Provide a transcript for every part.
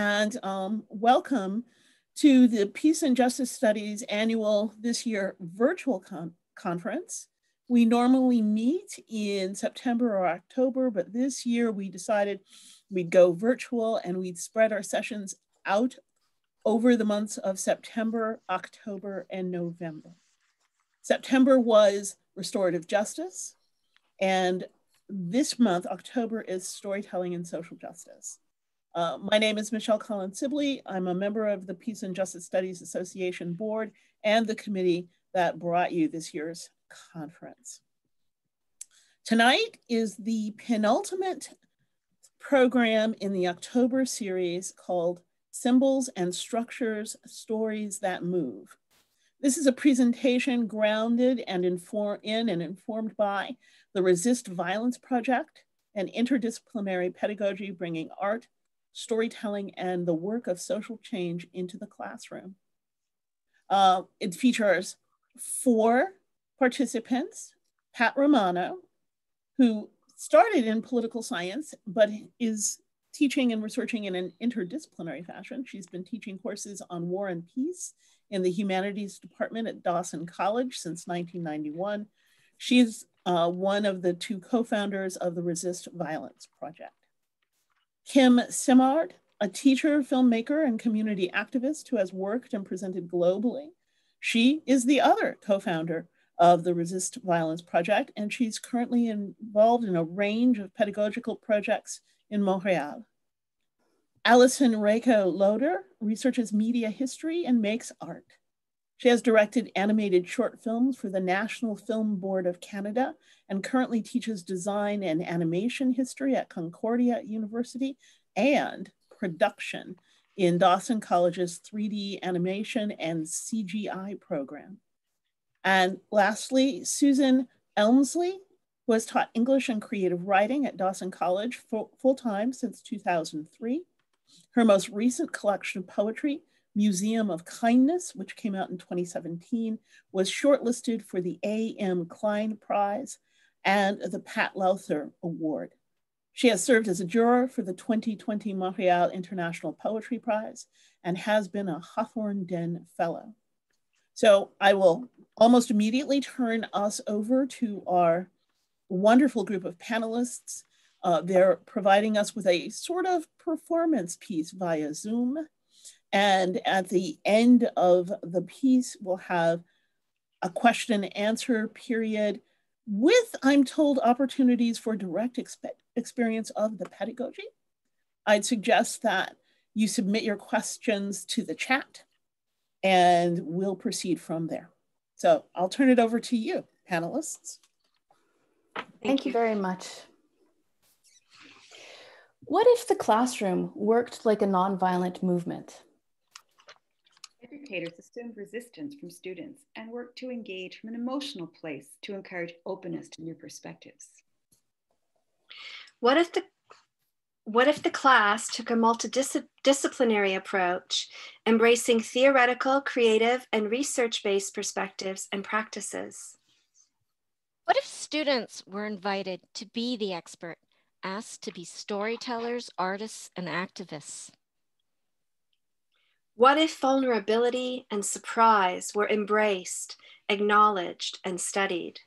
and um, welcome to the Peace and Justice Studies annual this year virtual con conference. We normally meet in September or October, but this year we decided we'd go virtual and we'd spread our sessions out over the months of September, October, and November. September was restorative justice, and this month, October, is storytelling and social justice. Uh, my name is Michelle Collins Sibley. I'm a member of the Peace and Justice Studies Association board and the committee that brought you this year's conference. Tonight is the penultimate program in the October series called Symbols and Structures, Stories That Move. This is a presentation grounded and inform in and informed by the Resist Violence Project, an interdisciplinary pedagogy bringing art, storytelling, and the work of social change into the classroom. Uh, it features four participants, Pat Romano, who started in political science, but is teaching and researching in an interdisciplinary fashion. She's been teaching courses on war and peace in the humanities department at Dawson College since 1991. She's uh, one of the two co-founders of the Resist Violence Project. Kim Simard, a teacher, filmmaker, and community activist who has worked and presented globally. She is the other co-founder of the Resist Violence Project, and she's currently involved in a range of pedagogical projects in Montreal. Alison Reiko Loader researches media history and makes art. She has directed animated short films for the National Film Board of Canada and currently teaches design and animation history at Concordia University and production in Dawson College's 3D animation and CGI program. And lastly, Susan Elmslie, who has taught English and creative writing at Dawson College full-time since 2003. Her most recent collection of poetry Museum of Kindness, which came out in 2017, was shortlisted for the A.M. Klein Prize and the Pat Lowther Award. She has served as a juror for the 2020 Montreal International Poetry Prize and has been a Hawthornden Fellow. So I will almost immediately turn us over to our wonderful group of panelists. Uh, they're providing us with a sort of performance piece via Zoom. And at the end of the piece, we'll have a question and answer period with, I'm told, opportunities for direct experience of the pedagogy. I'd suggest that you submit your questions to the chat and we'll proceed from there. So I'll turn it over to you, panelists. Thank you very much. What if the classroom worked like a nonviolent movement? Educators assumed resistance from students and worked to engage from an emotional place to encourage openness to new perspectives. What if the what if the class took a multidisciplinary approach, embracing theoretical, creative, and research-based perspectives and practices? What if students were invited to be the expert, asked to be storytellers, artists, and activists? What if vulnerability and surprise were embraced, acknowledged, and studied?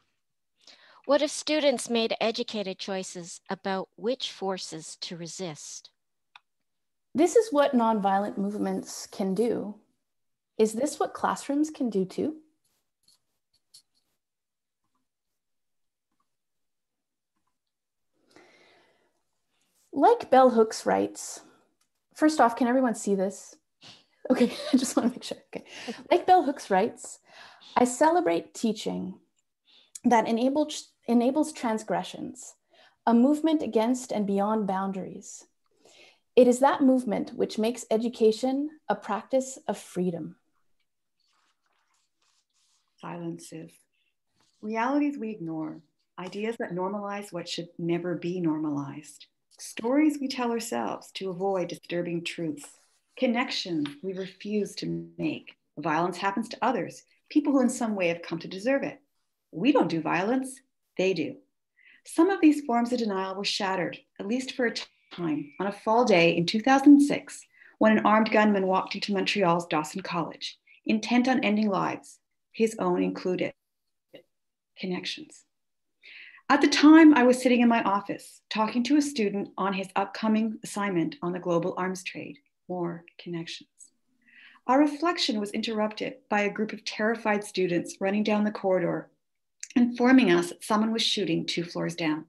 What if students made educated choices about which forces to resist? This is what nonviolent movements can do. Is this what classrooms can do too? Like Bell Hooks writes, first off, can everyone see this? Okay, I just want to make sure. Okay. Like Bell Hooks writes, I celebrate teaching that enables, enables transgressions, a movement against and beyond boundaries. It is that movement which makes education a practice of freedom. Silences. Realities we ignore, ideas that normalize what should never be normalized, stories we tell ourselves to avoid disturbing truths connections we refuse to make. Violence happens to others, people who in some way have come to deserve it. We don't do violence, they do. Some of these forms of denial were shattered, at least for a time, on a fall day in 2006 when an armed gunman walked into Montreal's Dawson College, intent on ending lives, his own included. Connections. At the time, I was sitting in my office talking to a student on his upcoming assignment on the global arms trade, More Connections. Our reflection was interrupted by a group of terrified students running down the corridor, informing us that someone was shooting two floors down.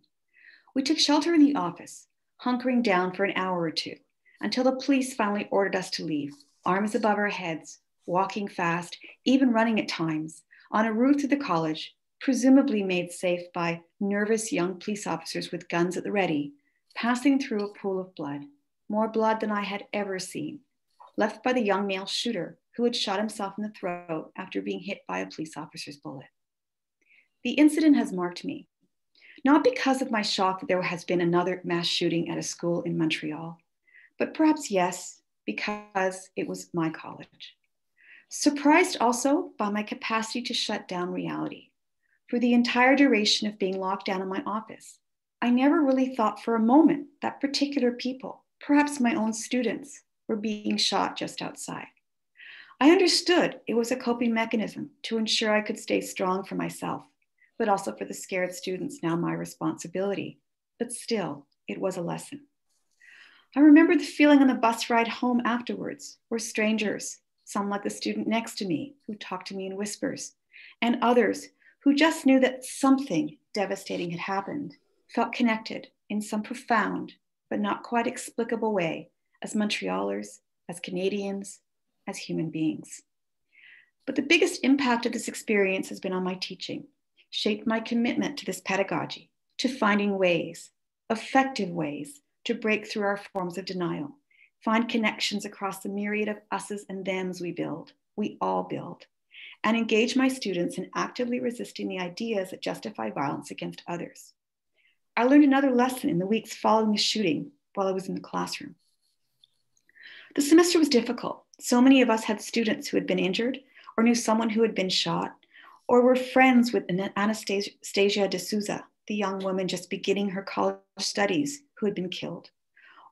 We took shelter in the office, hunkering down for an hour or two, until the police finally ordered us to leave, arms above our heads, walking fast, even running at times, on a route through the college, presumably made safe by nervous young police officers with guns at the ready, passing through a pool of blood, more blood than I had ever seen, left by the young male shooter who had shot himself in the throat after being hit by a police officer's bullet. The incident has marked me, not because of my shock that there has been another mass shooting at a school in Montreal, but perhaps yes, because it was my college. Surprised also by my capacity to shut down reality. For the entire duration of being locked down in my office, I never really thought for a moment that particular people, perhaps my own students, were being shot just outside. I understood it was a coping mechanism to ensure I could stay strong for myself, but also for the scared students, now my responsibility. But still, it was a lesson. I remember the feeling on the bus ride home afterwards, where strangers, some like the student next to me, who talked to me in whispers, and others who just knew that something devastating had happened, felt connected in some profound but not quite explicable way as Montrealers, as Canadians, as human beings. But the biggest impact of this experience has been on my teaching, shaped my commitment to this pedagogy, to finding ways, effective ways, to break through our forms of denial, find connections across the myriad of us's and them's we build, we all build, and engage my students in actively resisting the ideas that justify violence against others. I learned another lesson in the weeks following the shooting while I was in the classroom. The semester was difficult. So many of us had students who had been injured or knew someone who had been shot or were friends with Anastasia De Sousa, the young woman just beginning her college studies who had been killed.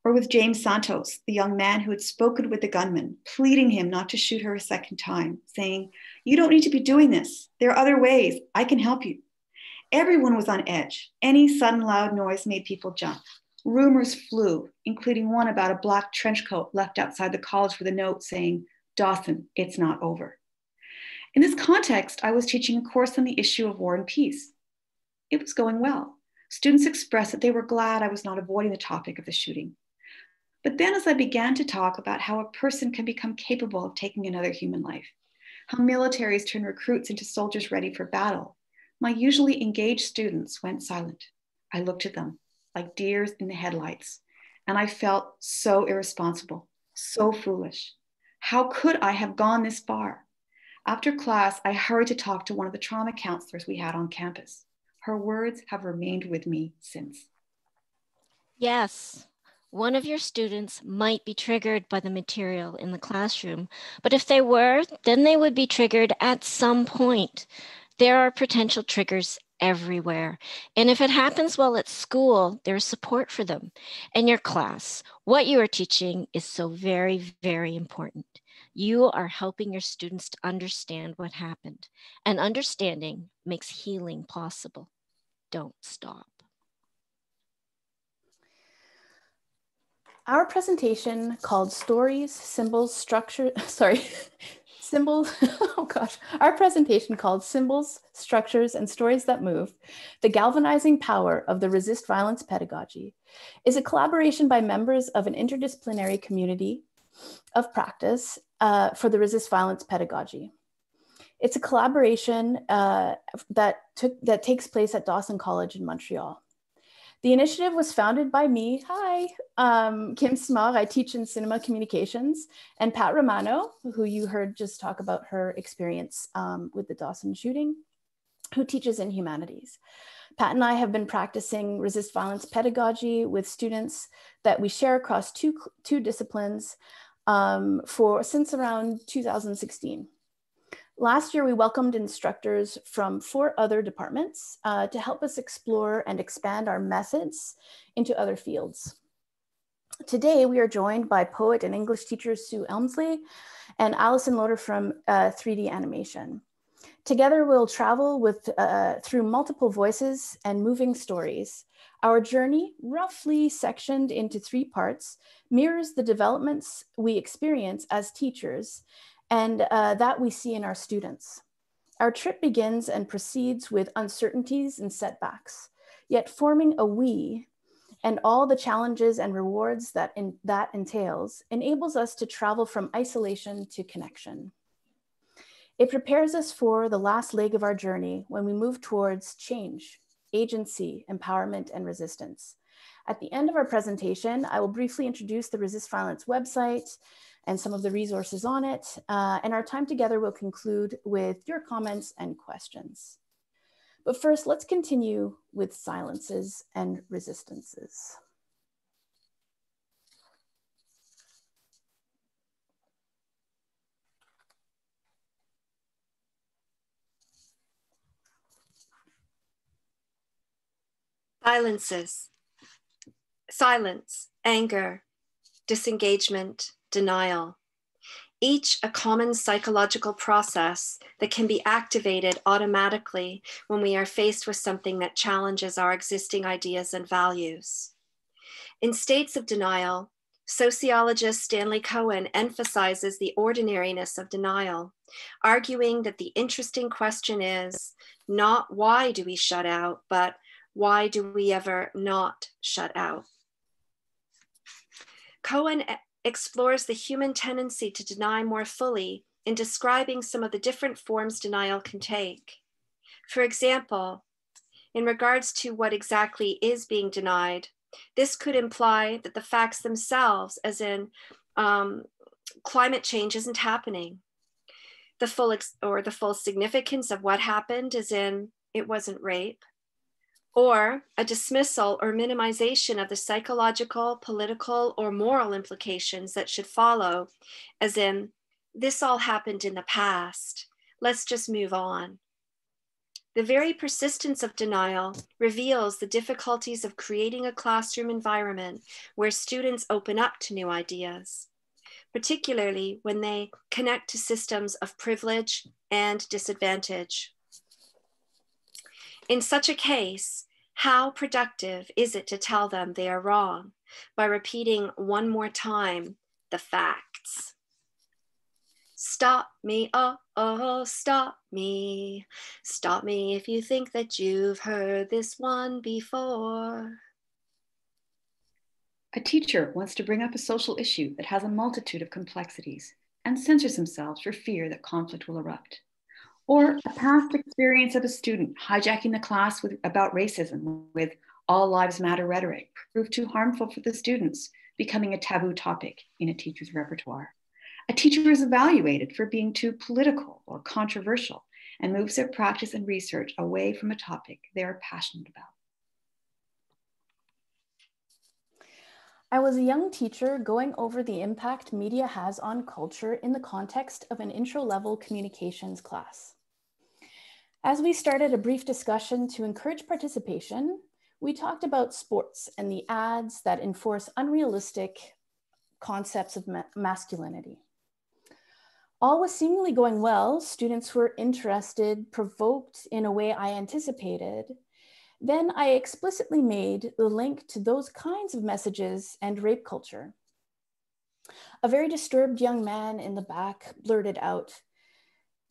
Or with James Santos, the young man who had spoken with the gunman, pleading him not to shoot her a second time, saying, You don't need to be doing this. There are other ways. I can help you. Everyone was on edge. Any sudden loud noise made people jump. Rumors flew, including one about a black trench coat left outside the college with a note saying, Dawson, it's not over. In this context, I was teaching a course on the issue of war and peace. It was going well. Students expressed that they were glad I was not avoiding the topic of the shooting. But then, as I began to talk about how a person can become capable of taking another human life, how militaries turn recruits into soldiers ready for battle, my usually engaged students went silent. I looked at them like deers in the headlights. And I felt so irresponsible, so foolish. How could I have gone this far? After class, I hurried to talk to one of the trauma counselors we had on campus. Her words have remained with me since. Yes, one of your students might be triggered by the material in the classroom, but if they were, then they would be triggered at some point. There are potential triggers everywhere. And if it happens while at school, there's support for them. And your class, what you are teaching is so very, very important. You are helping your students to understand what happened, and understanding makes healing possible. Don't stop. Our presentation called Stories, Symbols, Structure, sorry, Symbols, oh gosh, our presentation called Symbols, Structures, and Stories That Move, The Galvanizing Power of the Resist Violence Pedagogy, is a collaboration by members of an interdisciplinary community of practice uh, for the Resist Violence Pedagogy. It's a collaboration uh, that, took, that takes place at Dawson College in Montreal. The initiative was founded by me, hi, um, Kim Simard, I teach in cinema communications, and Pat Romano, who you heard just talk about her experience um, with the Dawson shooting, who teaches in humanities. Pat and I have been practicing resist violence pedagogy with students that we share across two, two disciplines um, for since around 2016. Last year, we welcomed instructors from four other departments uh, to help us explore and expand our methods into other fields. Today, we are joined by poet and English teacher Sue Elmslie and Alison Loader from uh, 3D Animation. Together, we'll travel with, uh, through multiple voices and moving stories. Our journey, roughly sectioned into three parts, mirrors the developments we experience as teachers and uh, that we see in our students. Our trip begins and proceeds with uncertainties and setbacks, yet forming a we and all the challenges and rewards that in, that entails enables us to travel from isolation to connection. It prepares us for the last leg of our journey when we move towards change, agency, empowerment, and resistance. At the end of our presentation, I will briefly introduce the Resist Violence website and some of the resources on it, uh, and our time together will conclude with your comments and questions. But first, let's continue with silences and resistances. Silences, silence, anger, disengagement, denial, each a common psychological process that can be activated automatically when we are faced with something that challenges our existing ideas and values. In states of denial, sociologist Stanley Cohen emphasizes the ordinariness of denial, arguing that the interesting question is not why do we shut out, but why do we ever not shut out? Cohen explores the human tendency to deny more fully in describing some of the different forms denial can take. For example, in regards to what exactly is being denied, this could imply that the facts themselves, as in um, climate change, isn't happening. The full or the full significance of what happened, as in it wasn't rape or a dismissal or minimization of the psychological, political, or moral implications that should follow, as in, this all happened in the past, let's just move on. The very persistence of denial reveals the difficulties of creating a classroom environment where students open up to new ideas, particularly when they connect to systems of privilege and disadvantage. In such a case, how productive is it to tell them they are wrong by repeating one more time the facts? Stop me, oh, oh, oh, stop me. Stop me if you think that you've heard this one before. A teacher wants to bring up a social issue that has a multitude of complexities and censors themselves for fear that conflict will erupt or a past experience of a student hijacking the class with, about racism with all lives matter rhetoric proved too harmful for the students, becoming a taboo topic in a teacher's repertoire. A teacher is evaluated for being too political or controversial and moves their practice and research away from a topic they are passionate about. I was a young teacher going over the impact media has on culture in the context of an intro level communications class. As we started a brief discussion to encourage participation, we talked about sports and the ads that enforce unrealistic concepts of ma masculinity. All was seemingly going well. Students were interested, provoked in a way I anticipated, then I explicitly made the link to those kinds of messages and rape culture. A very disturbed young man in the back blurted out,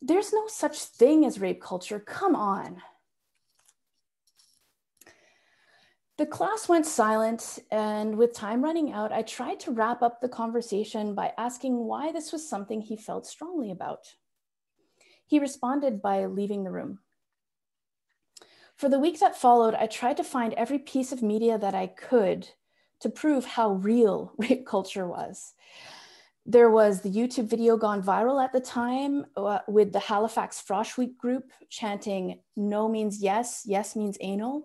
There's no such thing as rape culture, come on. The class went silent, and with time running out, I tried to wrap up the conversation by asking why this was something he felt strongly about. He responded by leaving the room. For the week that followed, I tried to find every piece of media that I could to prove how real rape culture was. There was the YouTube video gone viral at the time uh, with the Halifax Frosh Week group chanting, no means yes, yes means anal.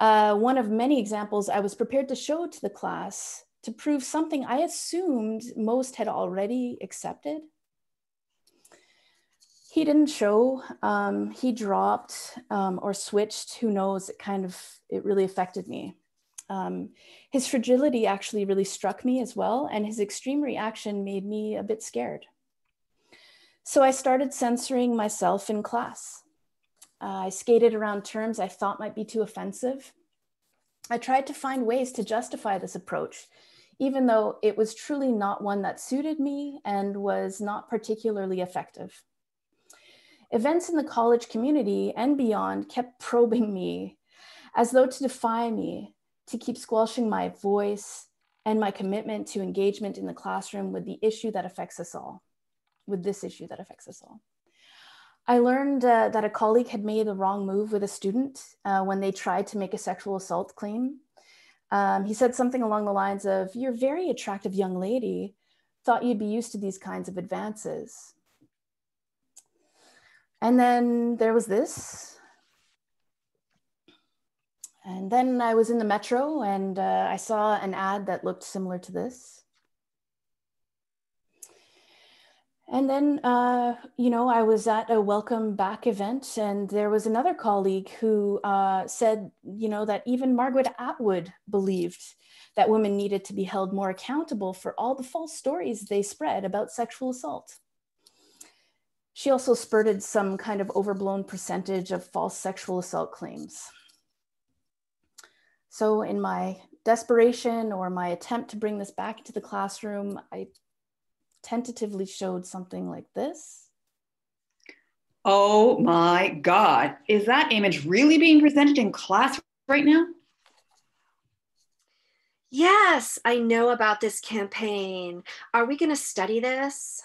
Uh, one of many examples I was prepared to show to the class to prove something I assumed most had already accepted he didn't show. Um, he dropped um, or switched. Who knows? It kind of it really affected me. Um, his fragility actually really struck me as well, and his extreme reaction made me a bit scared. So I started censoring myself in class. Uh, I skated around terms I thought might be too offensive. I tried to find ways to justify this approach, even though it was truly not one that suited me and was not particularly effective. Events in the college community and beyond kept probing me as though to defy me, to keep squelching my voice and my commitment to engagement in the classroom with the issue that affects us all, with this issue that affects us all. I learned uh, that a colleague had made the wrong move with a student uh, when they tried to make a sexual assault claim. Um, he said something along the lines of, You're a very attractive young lady, thought you'd be used to these kinds of advances. And then there was this. And then I was in the metro and uh, I saw an ad that looked similar to this. And then, uh, you know, I was at a welcome back event, and there was another colleague who uh, said, you know, that even Margaret Atwood believed that women needed to be held more accountable for all the false stories they spread about sexual assault. She also spurted some kind of overblown percentage of false sexual assault claims. So, in my desperation or my attempt to bring this back into the classroom, I tentatively showed something like this. Oh my God. Is that image really being presented in class right now? Yes, I know about this campaign. Are we going to study this?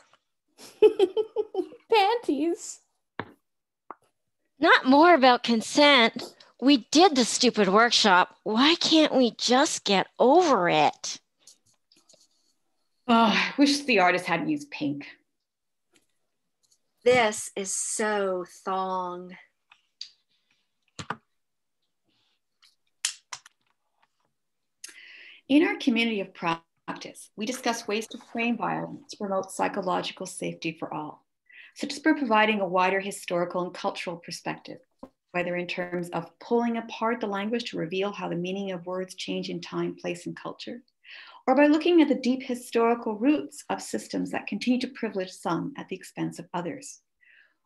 panties. Not more about consent. We did the stupid workshop. Why can't we just get over it? Oh, I wish the artist hadn't used pink. This is so thong. In our community of practice, we discuss ways to frame violence to promote psychological safety for all such as by providing a wider historical and cultural perspective, whether in terms of pulling apart the language to reveal how the meaning of words change in time, place, and culture, or by looking at the deep historical roots of systems that continue to privilege some at the expense of others.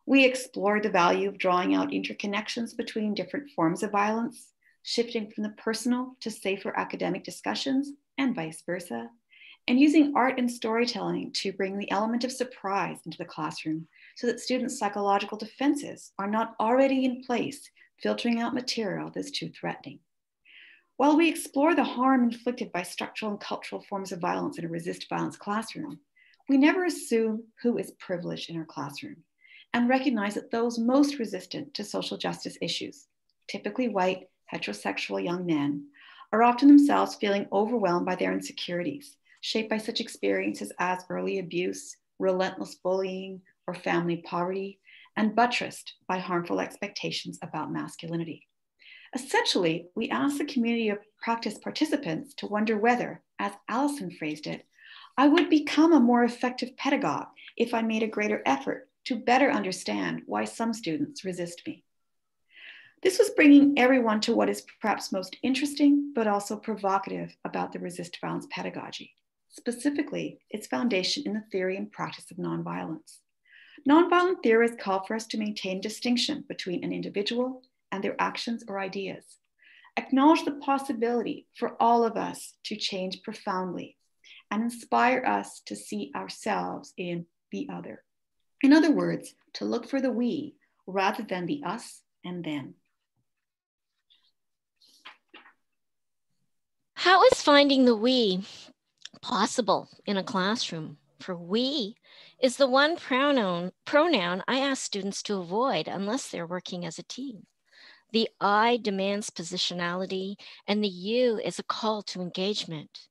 We explored the value of drawing out interconnections between different forms of violence, shifting from the personal to safer academic discussions, and vice versa, and using art and storytelling to bring the element of surprise into the classroom so that students' psychological defenses are not already in place, filtering out material that's too threatening. While we explore the harm inflicted by structural and cultural forms of violence in a resist violence classroom, we never assume who is privileged in our classroom and recognize that those most resistant to social justice issues, typically white, heterosexual young men, are often themselves feeling overwhelmed by their insecurities shaped by such experiences as early abuse, relentless bullying, or family poverty, and buttressed by harmful expectations about masculinity. Essentially, we asked the community of practice participants to wonder whether, as Alison phrased it, I would become a more effective pedagogue if I made a greater effort to better understand why some students resist me. This was bringing everyone to what is perhaps most interesting, but also provocative about the resist violence pedagogy specifically its foundation in the theory and practice of nonviolence. Nonviolent theorists call for us to maintain distinction between an individual and their actions or ideas, acknowledge the possibility for all of us to change profoundly, and inspire us to see ourselves in the other. In other words, to look for the we rather than the us and them. How is finding the we possible in a classroom. For we is the one pronoun, pronoun I ask students to avoid unless they're working as a team. The I demands positionality, and the you is a call to engagement.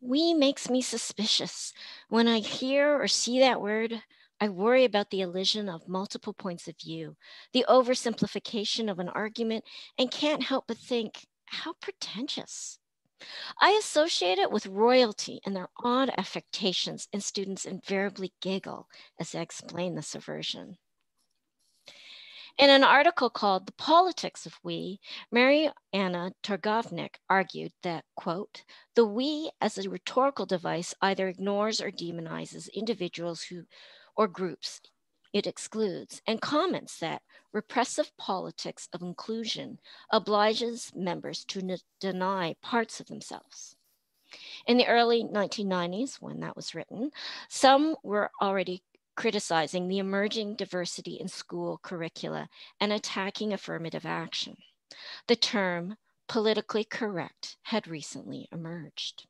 We makes me suspicious. When I hear or see that word, I worry about the elision of multiple points of view, the oversimplification of an argument, and can't help but think, how pretentious. I associate it with royalty and their odd affectations, and students invariably giggle as I explain this aversion. In an article called The Politics of We, Mary Anna Targovnik argued that, quote, the we as a rhetorical device either ignores or demonizes individuals who or groups it excludes, and comments that repressive politics of inclusion obliges members to deny parts of themselves. In the early 1990s, when that was written, some were already criticizing the emerging diversity in school curricula and attacking affirmative action. The term politically correct had recently emerged.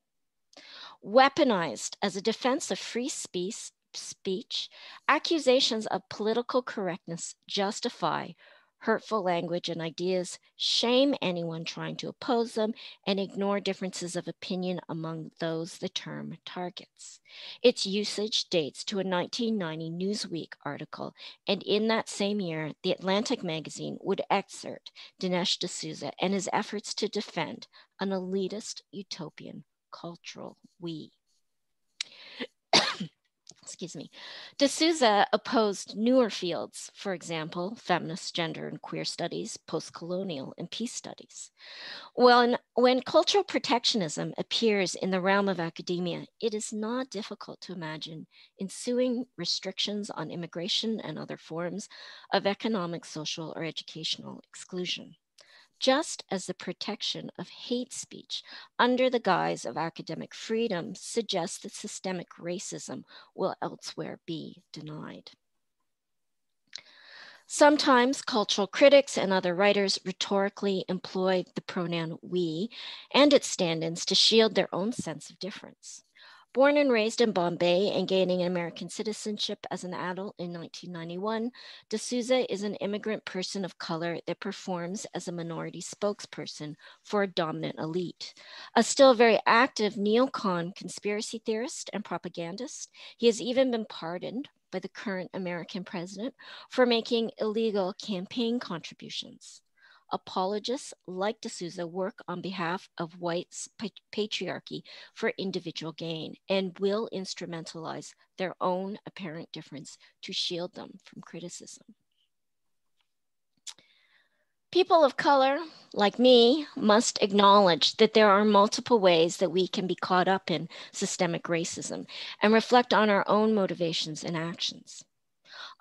Weaponized as a defense of free speech, speech, accusations of political correctness justify hurtful language and ideas, shame anyone trying to oppose them, and ignore differences of opinion among those the term targets. Its usage dates to a 1990 Newsweek article, and in that same year, The Atlantic magazine would excerpt Dinesh D'Souza and his efforts to defend an elitist utopian cultural we excuse me, D'Souza opposed newer fields, for example, feminist gender and queer studies, post-colonial and peace studies. When, when cultural protectionism appears in the realm of academia, it is not difficult to imagine ensuing restrictions on immigration and other forms of economic, social, or educational exclusion just as the protection of hate speech under the guise of academic freedom suggests that systemic racism will elsewhere be denied. Sometimes cultural critics and other writers rhetorically employ the pronoun we and its stand ins to shield their own sense of difference. Born and raised in Bombay and gaining American citizenship as an adult in 1991, D'Souza is an immigrant person of color that performs as a minority spokesperson for a dominant elite. A still very active neocon conspiracy theorist and propagandist, he has even been pardoned by the current American president for making illegal campaign contributions apologists like D'Souza work on behalf of white patriarchy for individual gain and will instrumentalize their own apparent difference to shield them from criticism. People of color, like me, must acknowledge that there are multiple ways that we can be caught up in systemic racism and reflect on our own motivations and actions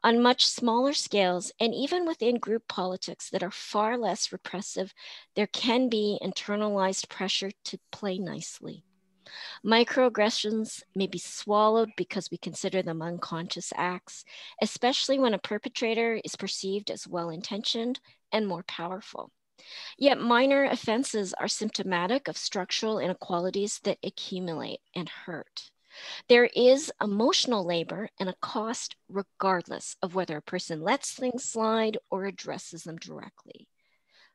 on much smaller scales and even within group politics that are far less repressive, there can be internalized pressure to play nicely. Microaggressions may be swallowed because we consider them unconscious acts, especially when a perpetrator is perceived as well intentioned and more powerful. Yet minor offenses are symptomatic of structural inequalities that accumulate and hurt. There is emotional labor and a cost regardless of whether a person lets things slide or addresses them directly.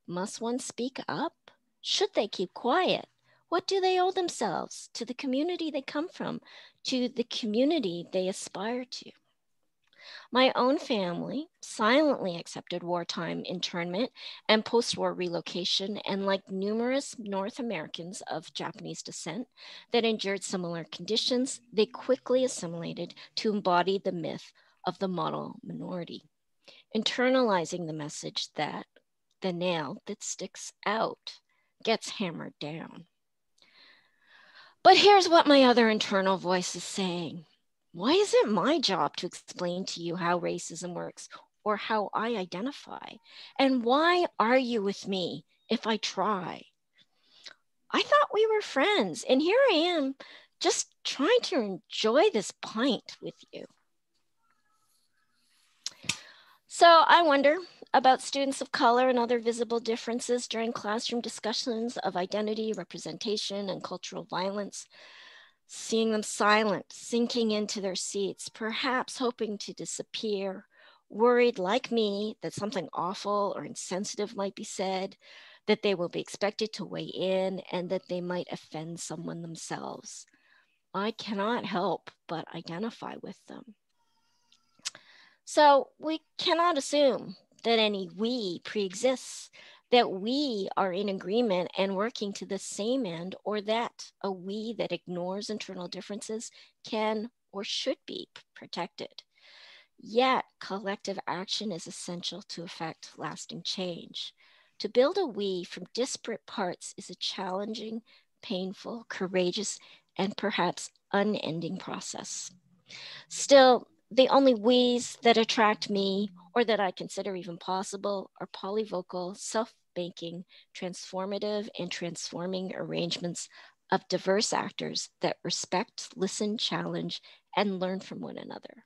Must one speak up? Should they keep quiet? What do they owe themselves to the community they come from, to the community they aspire to? My own family silently accepted wartime internment and post war relocation, and like numerous North Americans of Japanese descent that endured similar conditions, they quickly assimilated to embody the myth of the model minority, internalizing the message that the nail that sticks out gets hammered down. But here's what my other internal voice is saying why is it my job to explain to you how racism works or how I identify? And why are you with me if I try? I thought we were friends, and here I am just trying to enjoy this pint with you. So I wonder about students of color and other visible differences during classroom discussions of identity, representation, and cultural violence seeing them silent, sinking into their seats, perhaps hoping to disappear, worried like me that something awful or insensitive might be said, that they will be expected to weigh in, and that they might offend someone themselves. I cannot help but identify with them. So we cannot assume that any we pre-exists that we are in agreement and working to the same end, or that a we that ignores internal differences can or should be protected. Yet, collective action is essential to effect lasting change. To build a we from disparate parts is a challenging, painful, courageous, and perhaps unending process. Still, the only we's that attract me or that I consider even possible are polyvocal, self banking, transformative, and transforming arrangements of diverse actors that respect, listen, challenge, and learn from one another.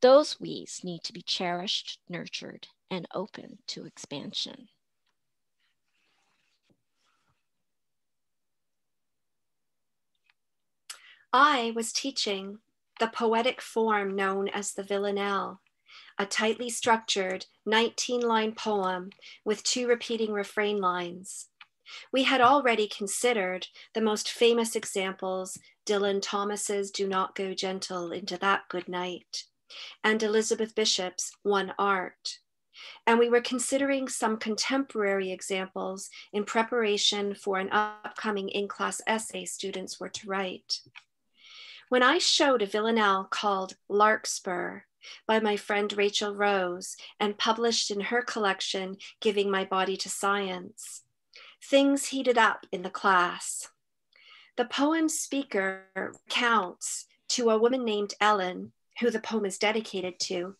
Those we's need to be cherished, nurtured, and open to expansion. I was teaching the poetic form known as the villanelle, a tightly structured 19 line poem with two repeating refrain lines. We had already considered the most famous examples Dylan Thomas's Do Not Go Gentle into That Good Night and Elizabeth Bishop's One Art. And we were considering some contemporary examples in preparation for an upcoming in class essay students were to write. When I showed a villanelle called Larkspur by my friend Rachel Rose and published in her collection, Giving My Body to Science, things heated up in the class. The poem's speaker recounts to a woman named Ellen, who the poem is dedicated to,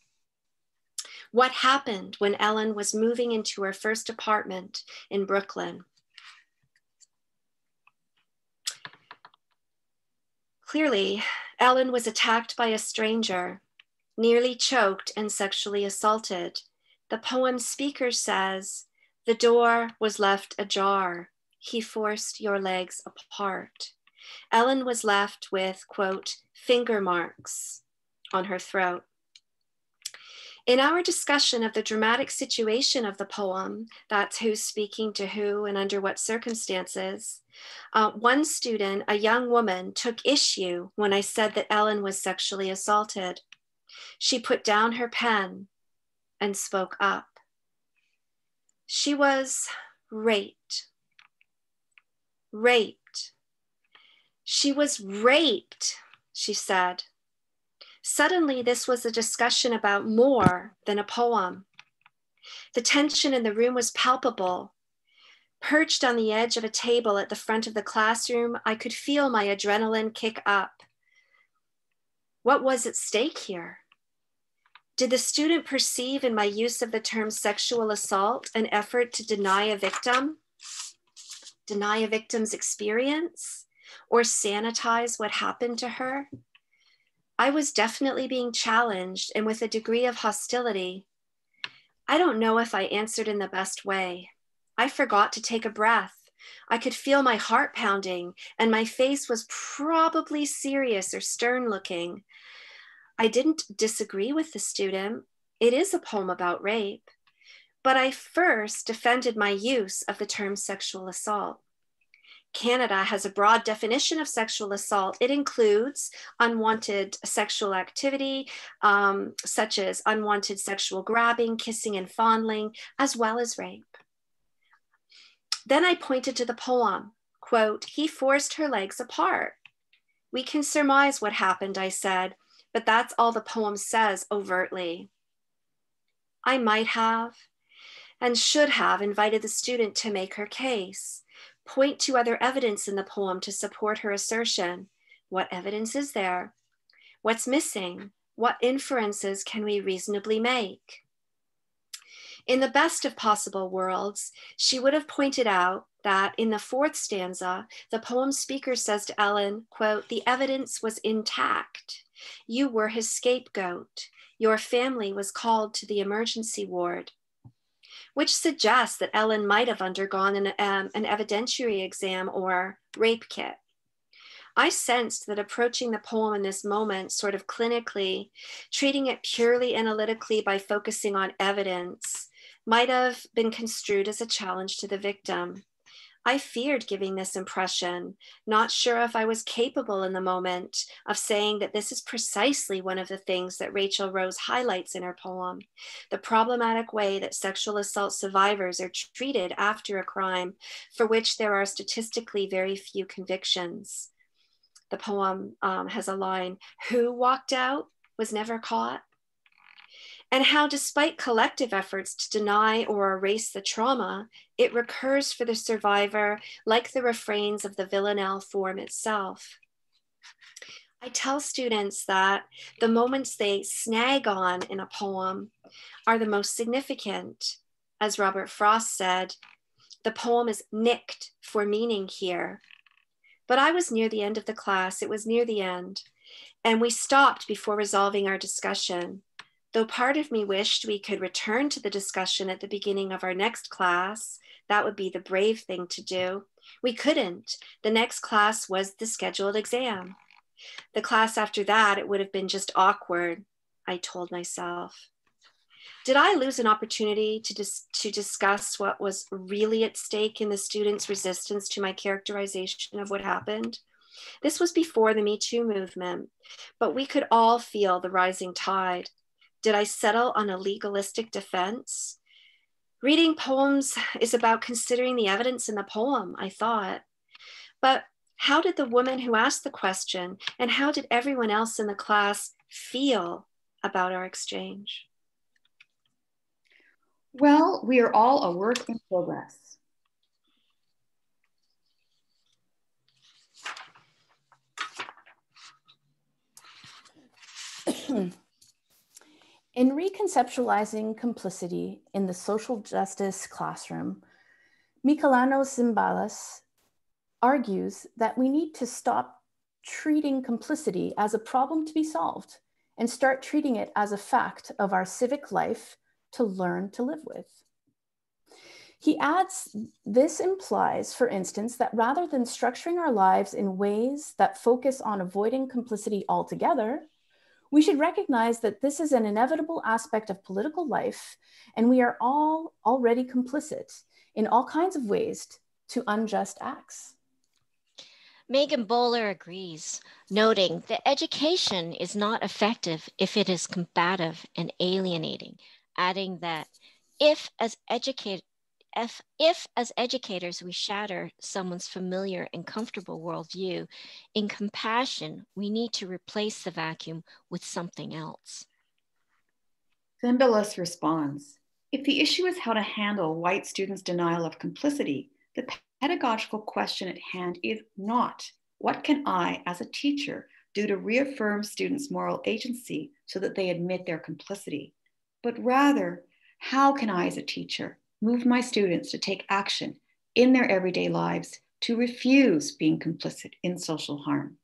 what happened when Ellen was moving into her first apartment in Brooklyn. Clearly, Ellen was attacked by a stranger, nearly choked and sexually assaulted. The poem's speaker says, The door was left ajar. He forced your legs apart. Ellen was left with, quote, finger marks on her throat. In our discussion of the dramatic situation of the poem, that's who's speaking to who and under what circumstances, uh, one student, a young woman, took issue when I said that Ellen was sexually assaulted. She put down her pen and spoke up. She was raped. Raped. She was raped, she said. Suddenly, this was a discussion about more than a poem. The tension in the room was palpable, Perched on the edge of a table at the front of the classroom, I could feel my adrenaline kick up. What was at stake here? Did the student perceive in my use of the term sexual assault an effort to deny a victim, deny a victim's experience, or sanitize what happened to her? I was definitely being challenged and with a degree of hostility. I don't know if I answered in the best way. I forgot to take a breath. I could feel my heart pounding, and my face was probably serious or stern looking. I didn't disagree with the student. It is a poem about rape. But I first defended my use of the term sexual assault. Canada has a broad definition of sexual assault. It includes unwanted sexual activity, um, such as unwanted sexual grabbing, kissing, and fondling, as well as rape. Then I pointed to the poem, quote, he forced her legs apart. We can surmise what happened, I said, but that's all the poem says overtly. I might have and should have invited the student to make her case, point to other evidence in the poem to support her assertion. What evidence is there? What's missing? What inferences can we reasonably make? In the best of possible worlds, she would have pointed out that in the fourth stanza, the poem speaker says to Ellen, quote, the evidence was intact. You were his scapegoat. Your family was called to the emergency ward, which suggests that Ellen might have undergone an, um, an evidentiary exam or rape kit. I sensed that approaching the poem in this moment, sort of clinically, treating it purely analytically by focusing on evidence, might have been construed as a challenge to the victim. I feared giving this impression, not sure if I was capable in the moment of saying that this is precisely one of the things that Rachel Rose highlights in her poem the problematic way that sexual assault survivors are treated after a crime for which there are statistically very few convictions. The poem um, has a line Who walked out was never caught. And how, despite collective efforts to deny or erase the trauma, it recurs for the survivor like the refrains of the villanelle form itself. I tell students that the moments they snag on in a poem are the most significant. As Robert Frost said, the poem is nicked for meaning here. But I was near the end of the class, it was near the end, and we stopped before resolving our discussion. Though part of me wished we could return to the discussion at the beginning of our next class, that would be the brave thing to do. We couldn't. The next class was the scheduled exam. The class after that, it would have been just awkward, I told myself. Did I lose an opportunity to, dis- to discuss what was really at stake in the students' resistance to my characterization of what happened? This was before the Me Too movement, but we could all feel the rising tide. Did I settle on a legalistic defense? Reading poems is about considering the evidence in the poem, I thought. But how did the woman who asked the question and how did everyone else in the class feel about our exchange? Well, we are all a work in progress. in reconceptualizing complicity in the social justice classroom, Michalinos Zembylas argues that we need to stop treating complicity as a problem to be solved and start treating it as a fact of our civic life to learn to live with. He adds, this implies, for instance, that rather than structuring our lives in ways that focus on avoiding complicity altogether, we should recognize that this is an inevitable aspect of political life, and we are all already complicit in all kinds of ways to unjust acts. Megan Boler agrees, noting that education is not effective if it is combative and alienating, adding that if as educate if, if as educators we shatter someone's familiar and comfortable worldview, in compassion, we need to replace the vacuum with something else. Zembylas responds, if the issue is how to handle white students' denial of complicity, the pedagogical question at hand is not what can I, as a teacher, do to reaffirm students' moral agency so that they admit their complicity, but rather, how can I, as a teacher, move my students to take action in their everyday lives to refuse being complicit in social harm?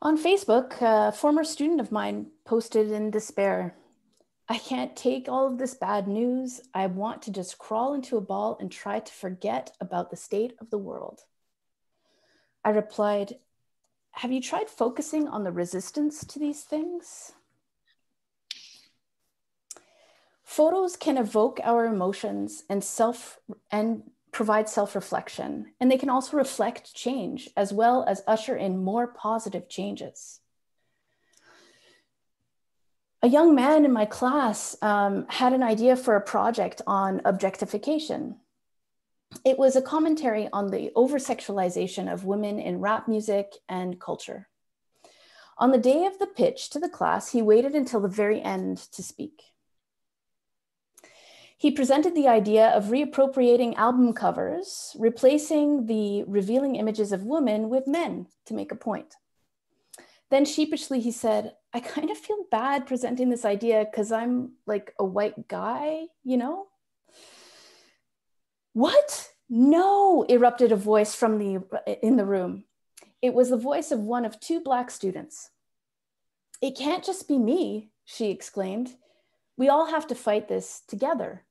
On Facebook, a former student of mine posted in despair I can't take all of this bad news. I want to just crawl into a ball and try to forget about the state of the world. I replied, Have you tried focusing on the resistance to these things? Photos can evoke our emotions and self and provide self-reflection, and they can also reflect change as well as usher in more positive changes a young man in my class um, had an idea for a project on objectification. It was a commentary on the over sexualization of women in rap music and culture. On the day of the pitch to the class, he waited until the very end to speak. He presented the idea of reappropriating album covers, replacing the revealing images of women with men to make a point. Then sheepishly, he said, I kind of feel bad presenting this idea because I'm like a white guy, you know? What? No, erupted a voice from the in the room. It was the voice of one of two black students. It can't just be me, she exclaimed. We all have to fight this together.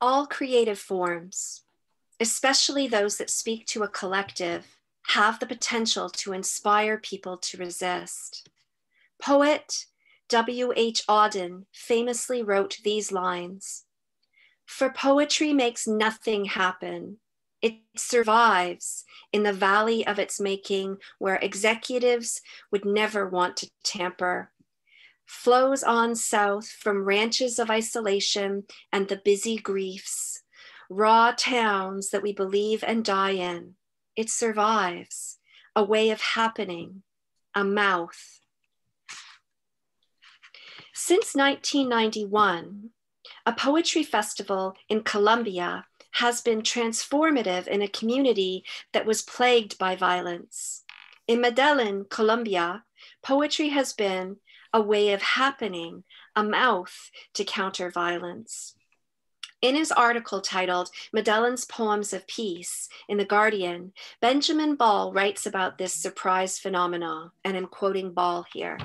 All creative forms, especially those that speak to a collective, have the potential to inspire people to resist. Poet W.H. Auden famously wrote these lines For poetry makes nothing happen. It survives in the valley of its making, where executives would never want to tamper. Flows on south from ranches of isolation and the busy griefs, raw towns that we believe and die in it survives, a way of happening, a mouth. Since 1991, a poetry festival in Colombia has been transformative in a community that was plagued by violence. In Medellin, Colombia, poetry has been a way of happening, a mouth to counter violence. In his article titled Medellin's Poems of Peace in The Guardian, Benjamin Ball writes about this surprise phenomena, and I'm quoting Ball here.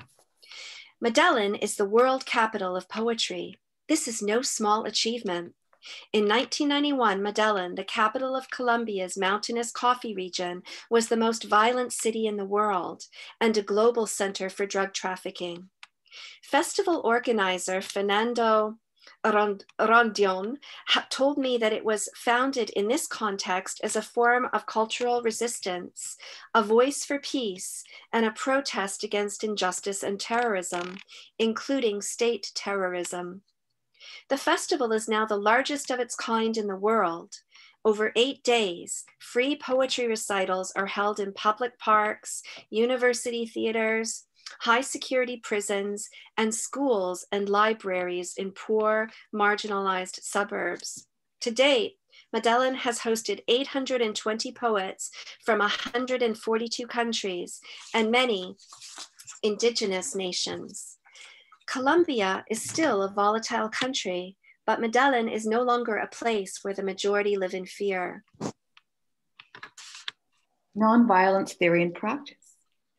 Medellin is the world capital of poetry. This is no small achievement. In 1991, Medellin, the capital of Colombia's mountainous coffee region, was the most violent city in the world and a global center for drug trafficking. Festival organizer Fernando Rendón told me that it was founded in this context as a form of cultural resistance, a voice for peace, and a protest against injustice and terrorism, including state terrorism. The festival is now the largest of its kind in the world. Over eight days, free poetry recitals are held in public parks, university theaters, high security prisons, and schools and libraries in poor, marginalized suburbs. To date, Medellin has hosted 820 poets from 142 countries and many indigenous nations. Colombia is still a volatile country, but Medellin is no longer a place where the majority live in fear. Nonviolence theory and practice.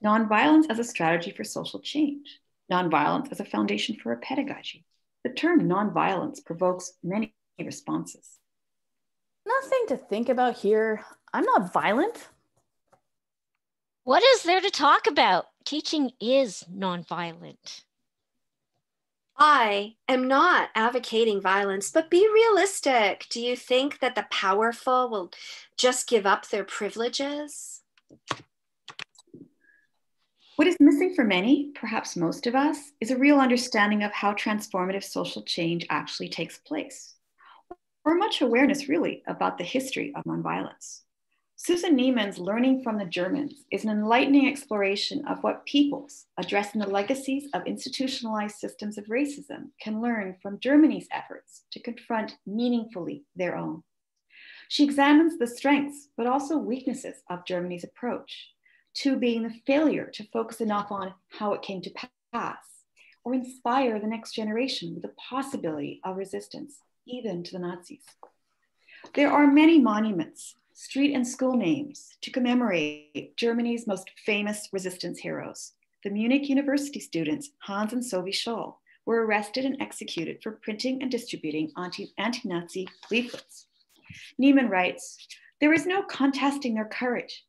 Nonviolence as a strategy for social change. Nonviolence as a foundation for a pedagogy. The term nonviolence provokes many responses. Nothing to think about here. I'm not violent. What is there to talk about? Teaching is nonviolent. I am not advocating violence, but be realistic. Do you think that the powerful will just give up their privileges? What is missing for many, perhaps most of us, is a real understanding of how transformative social change actually takes place, or much awareness really about the history of nonviolence. Susan Neiman's Learning from the Germans is an enlightening exploration of what peoples addressing the legacies of institutionalized systems of racism can learn from Germany's efforts to confront meaningfully their own. She examines the strengths, but also weaknesses of Germany's approach to being the failure to focus enough on how it came to pass or inspire the next generation with the possibility of resistance, even to the Nazis. There are many monuments, street and school names to commemorate Germany's most famous resistance heroes. The Munich University students, Hans and Sophie Scholl, were arrested and executed for printing and distributing anti Nazi leaflets. Neiman writes There is no contesting their courage.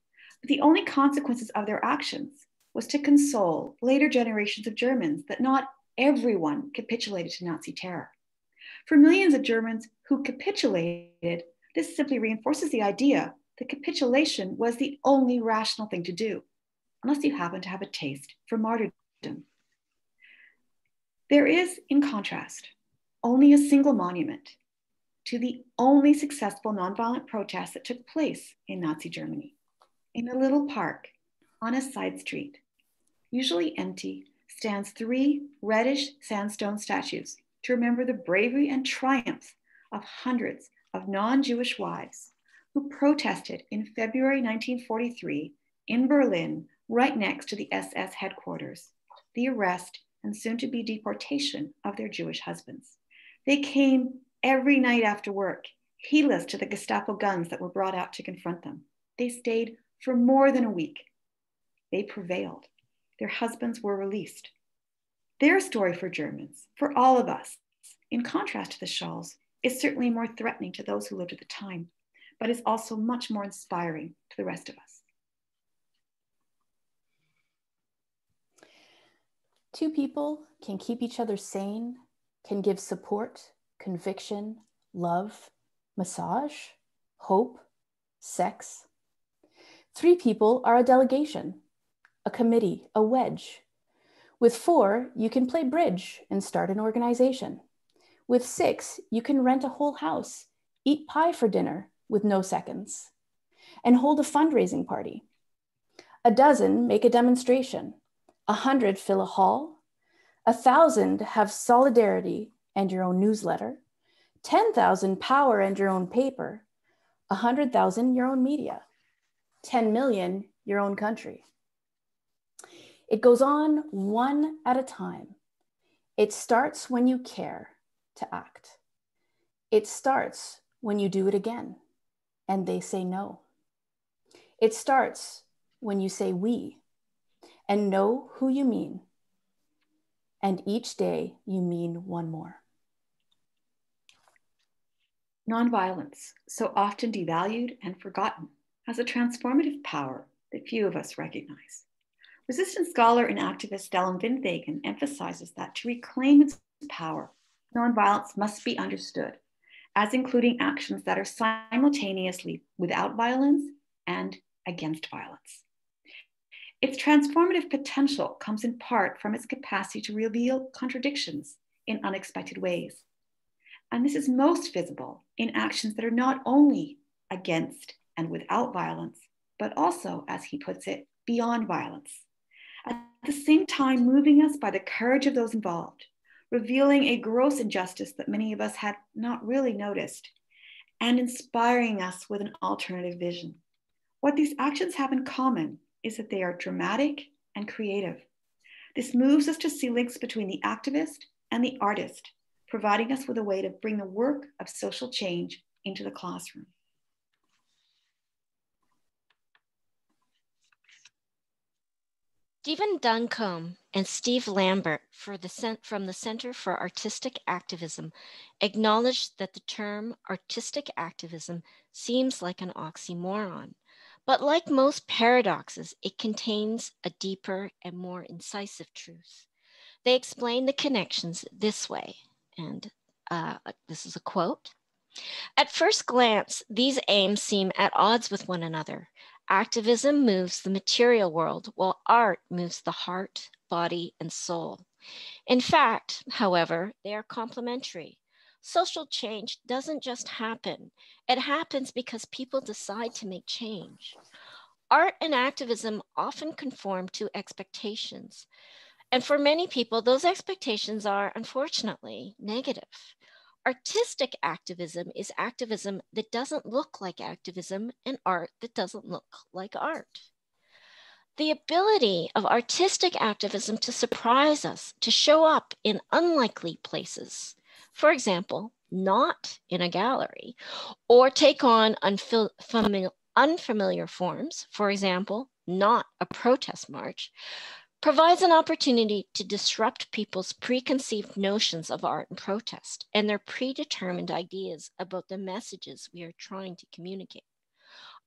The only consequences of their actions was to console later generations of Germans that not everyone capitulated to Nazi terror. For millions of Germans who capitulated, this simply reinforces the idea that capitulation was the only rational thing to do, unless you happen to have a taste for martyrdom. There is, in contrast, only a single monument to the only successful nonviolent protest that took place in Nazi Germany in a little park on a side street, usually empty, stands three reddish sandstone statues to remember the bravery and triumph of hundreds of non Jewish wives who protested in February 1943 in Berlin, right next to the SS headquarters, the arrest and soon to be deportation of their Jewish husbands. They came every night after work, heedless to the Gestapo guns that were brought out to confront them. They stayed for more than a week. They prevailed. Their husbands were released. Their story for Germans, for all of us, in contrast to the Scholls, is certainly more threatening to those who lived at the time, but is also much more inspiring to the rest of us. Two people can keep each other sane, can give support, conviction, love, massage, hope, sex, Three people are a delegation, a committee, a wedge. With four, you can play bridge and start an organization. With six, you can rent a whole house, eat pie for dinner with no seconds. and hold a fundraising party. A dozen make a demonstration. A hundred fill a hall. A thousand have solidarity and your own newsletter. 10,000 power and your own paper. a 100,000 your own media. 10 million your own country. It goes on one at a time. It starts when you care to act. It starts when you do it again and they say no. It starts when you say we and know who you mean. And each day you mean one more. Nonviolence, so often devalued and forgotten, has a transformative power that few of us recognize. Resistance scholar and activist Stellan Vinthagen emphasizes that to reclaim its power, nonviolence must be understood as including actions that are simultaneously without violence and against violence. Its transformative potential comes in part from its capacity to reveal contradictions in unexpected ways. And this is most visible in actions that are not only against and without violence, but also, as he puts it, beyond violence. At the same time, moving us by the courage of those involved, revealing a gross injustice that many of us had not really noticed, and inspiring us with an alternative vision. What these actions have in common is that they are dramatic and creative. This moves us to see links between the activist and the artist, providing us with a way to bring the work of social change into the classroom. Stephen Duncombe and Steve Lambert the, from the Center for Artistic Activism acknowledged that the term artistic activism seems like an oxymoron. But like most paradoxes, it contains a deeper and more incisive truth. They explain the connections this way, and uh, this is a quote. At first glance, these aims seem at odds with one another, Activism moves the material world, while art moves the heart, body, and soul. In fact, however, they are complementary. Social change doesn't just happen, it happens because people decide to make change. Art and activism often conform to expectations. And for many people, those expectations are unfortunately negative. Artistic activism is activism that doesn't look like activism and art that doesn't look like art. The ability of artistic activism to surprise us, to show up in unlikely places, for example, not in a gallery, or take on unfamiliar forms, for example, not a protest march, provides an opportunity to disrupt people's preconceived notions of art and protest and their predetermined ideas about the messages we are trying to communicate.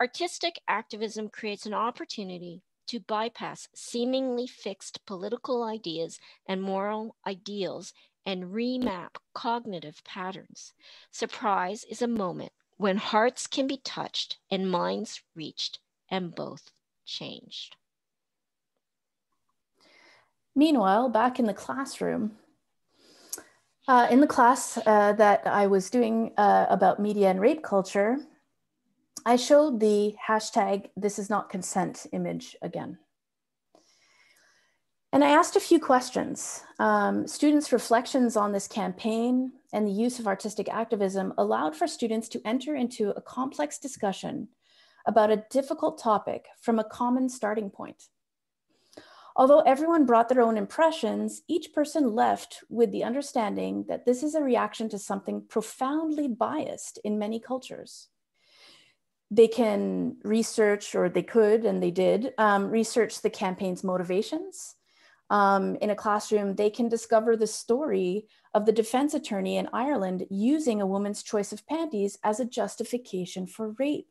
Artistic activism creates an opportunity to bypass seemingly fixed political ideas and moral ideals and remap cognitive patterns. Surprise is a moment when hearts can be touched and minds reached and both changed. Meanwhile, back in the classroom, uh, in the class uh, that I was doing uh, about media and rape culture, I showed the hashtag this is not consent image again. And I asked a few questions. Um, students' reflections on this campaign and the use of artistic activism allowed for students to enter into a complex discussion about a difficult topic from a common starting point. Although everyone brought their own impressions, each person left with the understanding that this is a reaction to something profoundly biased in many cultures. They can research, or they could, and they did, um, research the campaign's motivations. Um, in a classroom, they can discover the story of the defense attorney in Ireland using a woman's choice of panties as a justification for rape.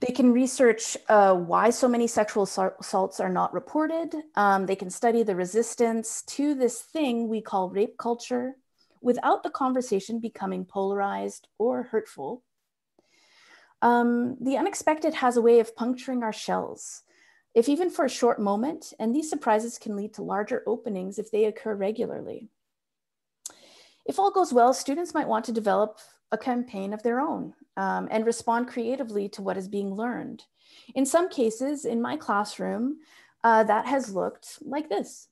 They can research uh, why so many sexual assaults are not reported. Um, they can study the resistance to this thing we call rape culture without the conversation becoming polarized or hurtful. Um, the unexpected has a way of puncturing our shells, if even for a short moment, and these surprises can lead to larger openings if they occur regularly. If all goes well, students might want to develop a campaign of their own um, and respond creatively to what is being learned. In some cases, in my classroom, uh, that has looked like this.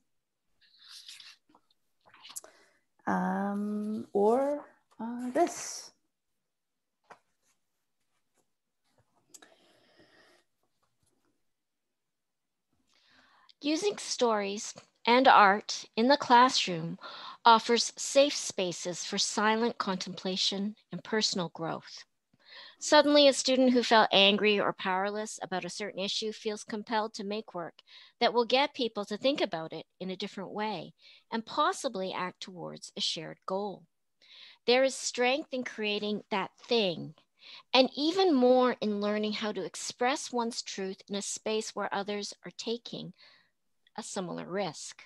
Um, or uh, this. Using stories and art in the classroom offers safe spaces for silent contemplation and personal growth. Suddenly, a student who felt angry or powerless about a certain issue feels compelled to make work that will get people to think about it in a different way and possibly act towards a shared goal. There is strength in creating that thing, and even more in learning how to express one's truth in a space where others are taking a similar risk.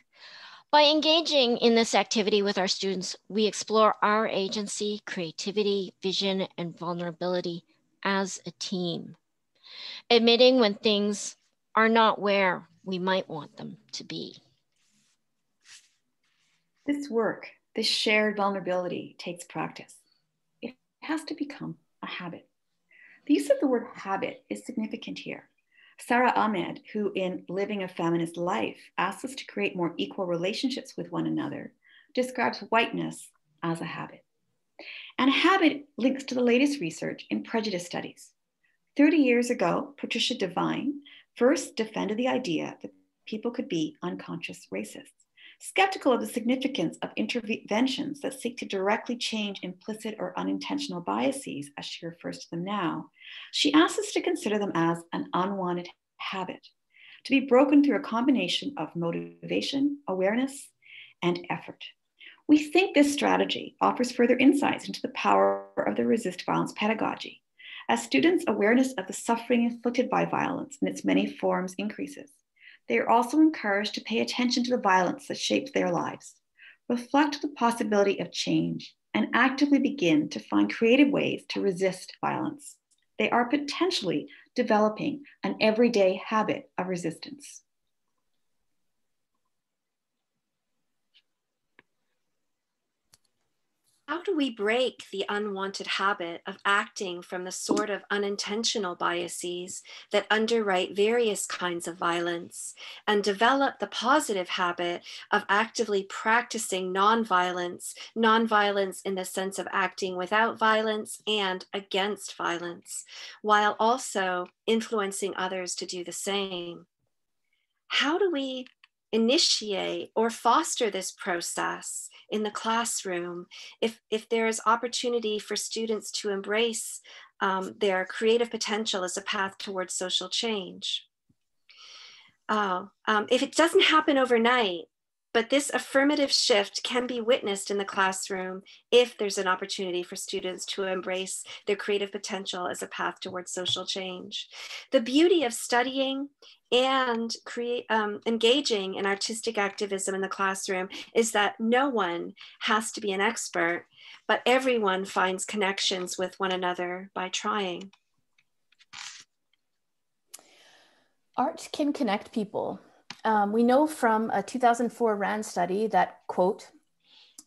By engaging in this activity with our students, we explore our agency, creativity, vision, and vulnerability as a team, admitting when things are not where we might want them to be. This work, this shared vulnerability takes practice. It has to become a habit. The use of the word habit is significant here. Sara Ahmed, who in Living a Feminist Life asks us to create more equal relationships with one another, describes whiteness as a habit. And a habit links to the latest research in prejudice studies. 30 years ago, Patricia Devine first defended the idea that people could be unconscious racists. Skeptical of the significance of interventions that seek to directly change implicit or unintentional biases, as she refers to them now, she asks us to consider them as an unwanted habit, to be broken through a combination of motivation, awareness, and effort. We think this strategy offers further insights into the power of the resist violence pedagogy. As students' awareness of the suffering inflicted by violence in its many forms increases, they are also encouraged to pay attention to the violence that shapes their lives, reflect the possibility of change, and actively begin to find creative ways to resist violence. They are potentially developing an everyday habit of resistance. How do we break the unwanted habit of acting from the sort of unintentional biases that underwrite various kinds of violence and develop the positive habit of actively practicing nonviolence, nonviolence in the sense of acting without violence and against violence, while also influencing others to do the same? How do we initiate or foster this process in the classroom. If if there is opportunity for students to embrace um, their creative potential as a path towards social change. Uh, um, if it doesn't happen overnight but this affirmative shift can be witnessed in the classroom if there's an opportunity for students to embrace their creative potential as a path towards social change. The beauty of studying and create um, engaging in artistic activism in the classroom is that no one has to be an expert, but everyone finds connections with one another by trying. Art can connect people um, we know from a 2004 RAND study that, quote,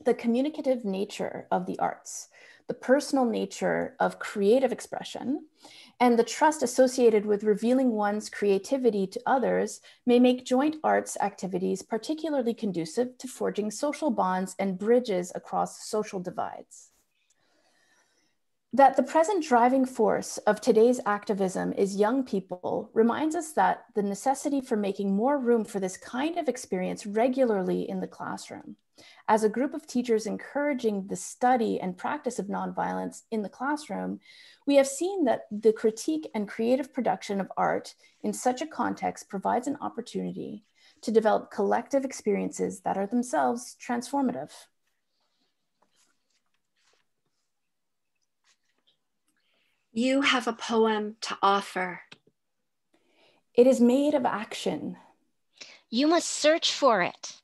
the communicative nature of the arts, the personal nature of creative expression, and the trust associated with revealing one's creativity to others may make joint arts activities particularly conducive to forging social bonds and bridges across social divides. That the present driving force of today's activism is young people reminds us that the necessity for making more room for this kind of experience regularly in the classroom. As a group of teachers encouraging the study and practice of nonviolence in the classroom, we have seen that the critique and creative production of art in such a context provides an opportunity to develop collective experiences that are themselves transformative. You have a poem to offer. It is made of action. You must search for it.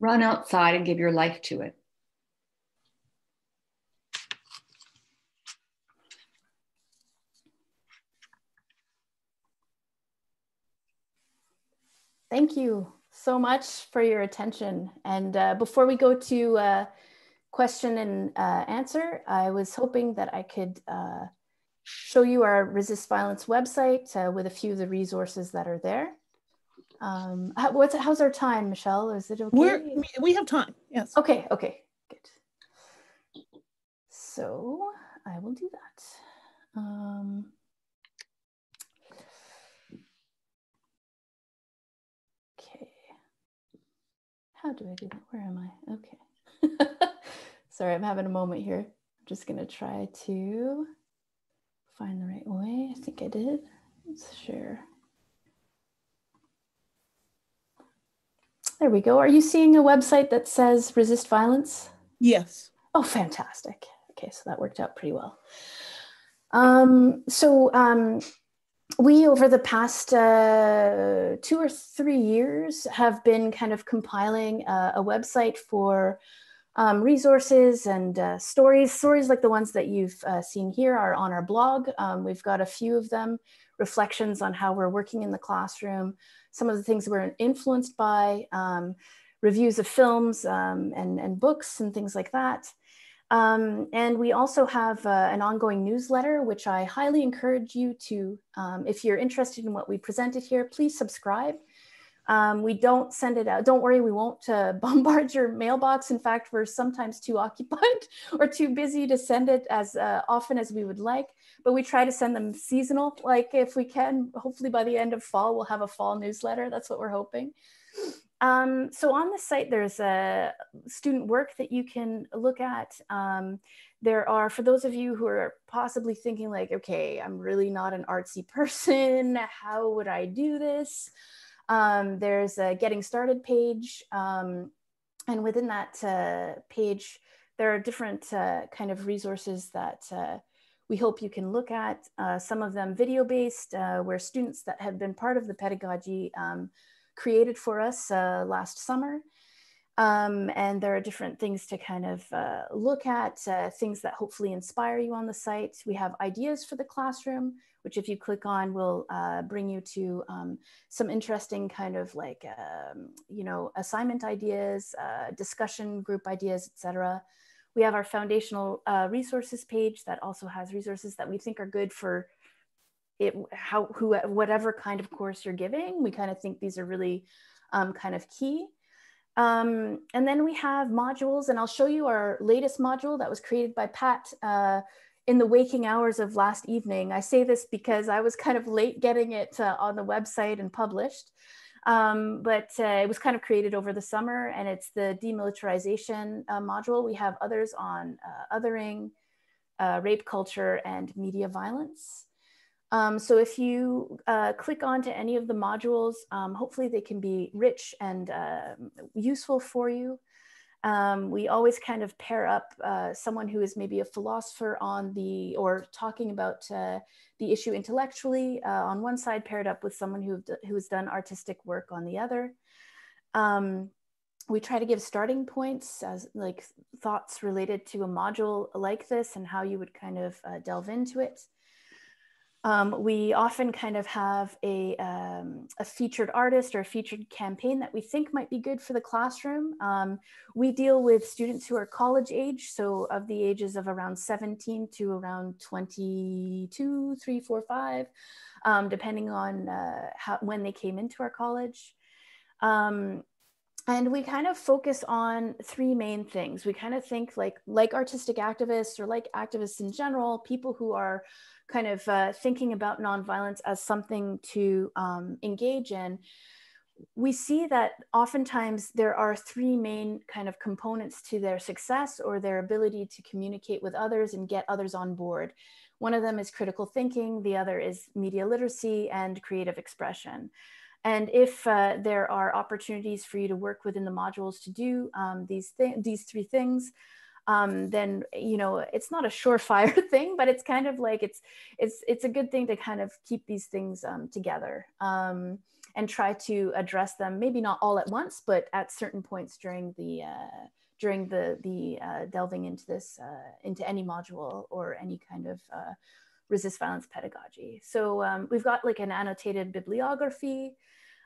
Run outside and give your life to it. Thank you so much for your attention. And uh, before we go to uh, question and uh, answer. I was hoping that I could uh, show you our Resist Violence website uh, with a few of the resources that are there. Um, how, what's how's our time, Michelle? Is it okay? We're, we have time. Yes. Okay. Okay. Good. So I will do that. Um, okay. How do I do that? Where am I? Okay. Sorry, I'm having a moment here. I'm just gonna try to find the right way. I think I did. Let's share. There we go. Are you seeing a website that says resist violence? Yes. Oh, fantastic. Okay, so that worked out pretty well. Um, so um, we, over the past uh, two or three years, have been kind of compiling a, a website for um, resources and uh, stories. Stories like the ones that you've uh, seen here are on our blog. Um, we've got a few of them, reflections on how we're working in the classroom, some of the things we're influenced by, um, reviews of films um, and, and books and things like that. Um, and we also have uh, an ongoing newsletter, which I highly encourage you to, um, if you're interested in what we presented here, please subscribe. Um, we don't send it out. Don't worry, we won't uh, bombard your mailbox. In fact, we're sometimes too occupied or too busy to send it as uh, often as we would like. But we try to send them seasonal, like if we can. Hopefully, by the end of fall, we'll have a fall newsletter. That's what we're hoping. Um, so on the site, there's a student work that you can look at. Um, there are, for those of you who are possibly thinking like, okay, I'm really not an artsy person. How would I do this? Um, there's a getting started page. Um, and within that uh, page, there are different uh, kind of resources that uh, we hope you can look at. Uh, some of them video based, uh, where students that have been part of the pedagogy um, created for us uh, last summer. Um, and there are different things to kind of uh, look at, uh, things that hopefully inspire you on the site. We have ideas for the classroom, which if you click on will uh, bring you to um, some interesting kind of like, um, you know, assignment ideas, uh, discussion group ideas, etc. We have our foundational uh, resources page that also has resources that we think are good for it, how, who, whatever kind of course you're giving. We kind of think these are really um, kind of key. Um, and then we have modules, and I'll show you our latest module that was created by Pat uh, in the waking hours of last evening. I say this because I was kind of late getting it uh, on the website and published, um, but uh, it was kind of created over the summer, and it's the demilitarization uh, module. We have others on uh, othering, uh, rape culture, and media violence. Um, so if you uh, click onto any of the modules, um, hopefully they can be rich and uh, useful for you. Um, we always kind of pair up uh, someone who is maybe a philosopher on the, or talking about uh, the issue intellectually uh, on one side, paired up with someone who, who has done artistic work on the other. Um, we try to give starting points as like thoughts related to a module like this and how you would kind of uh, delve into it. Um, we often kind of have a, um, a, featured artist or a featured campaign that we think might be good for the classroom. Um, we deal with students who are college age, so of the ages of around 17 to around 22, 3, 4, 5, um, depending on uh, how, when they came into our college. Um, and we kind of focus on three main things. We kind of think like, like artistic activists or like activists in general, people who are kind of uh, thinking about nonviolence as something to um, engage in, we see that oftentimes there are three main kind of components to their success or their ability to communicate with others and get others on board. One of them is critical thinking, the other is media literacy and creative expression. And if uh, there are opportunities for you to work within the modules to do um, these, th these three things, um, then you know it's not a surefire thing, but it's kind of like it's it's it's a good thing to kind of keep these things um, together um, and try to address them. Maybe not all at once, but at certain points during the uh, during the the uh, delving into this uh, into any module or any kind of uh, resist violence pedagogy. So um, we've got like an annotated bibliography.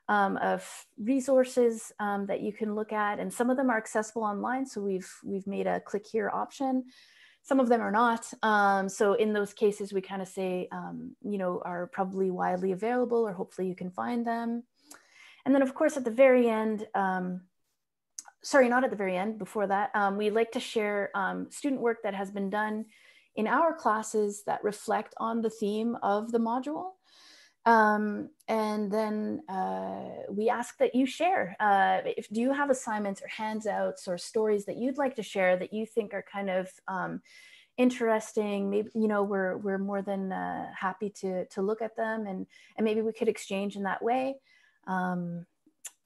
Um, of resources um, that you can look at, and some of them are accessible online. So we've we've made a click here option. Some of them are not. Um, so in those cases, we kind of say, um, you know, are probably widely available, or hopefully you can find them. And then, of course, at the very end, um, sorry, not at the very end, before that, um, we like to share student work that has been done in our classes that reflect on the theme of the module. Um, and then uh, we ask that you share. Uh, if do you have assignments or handouts or stories that you'd like to share that you think are kind of um, interesting? Maybe you know we're we're more than uh, happy to to look at them and and maybe we could exchange in that way. Um,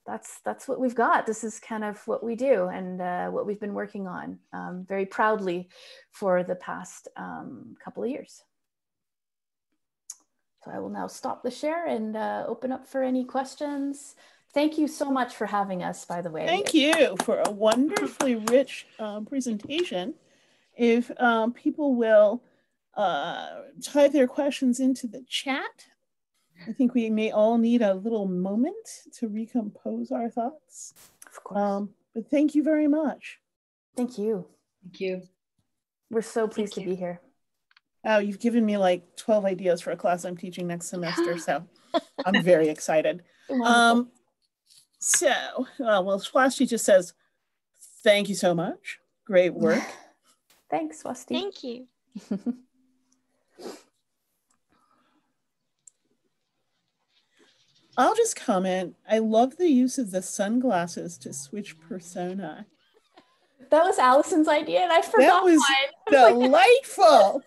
that's that's what we've got. This is kind of what we do and uh, what we've been working on um, very proudly for the past um, couple of years. So I will now stop the share and uh, open up for any questions. Thank you so much for having us, by the way. Thank you for a wonderfully rich um, presentation. If um, people will uh, type their questions into the chat, I think we may all need a little moment to recompose our thoughts. Of course. Um, but thank you very much. Thank you. Thank you. We're so pleased Thank to you. be here. Oh, you've given me like 12 ideas for a class I'm teaching next semester. So I'm very excited. Um, so, uh, well, Swasti just says, thank you so much. Great work. Thanks, Swasti. Thank you. I'll just comment. I love the use of the sunglasses to switch persona. that was Alison's idea, and I forgot was was like, Delightful.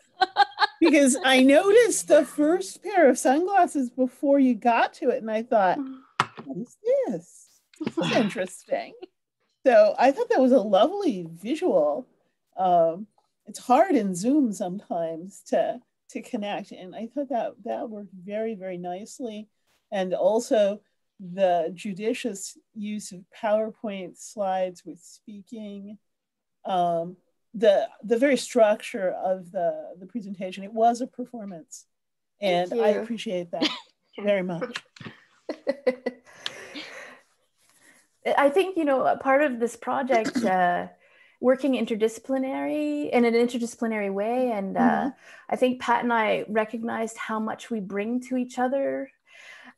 Because I noticed the first pair of sunglasses before you got to it, and I thought, what is this? This is interesting. So I thought that was a lovely visual. Um, it's hard in Zoom sometimes to to connect, and I thought that that worked very very nicely, and also the judicious use of PowerPoint slides with speaking. Um, the the very structure of the the presentation it was a performance and i appreciate that very much I think you know a part of this project, uh, working interdisciplinary in an interdisciplinary way, and uh, Mhm. I think Pat and I recognized how much we bring to each other.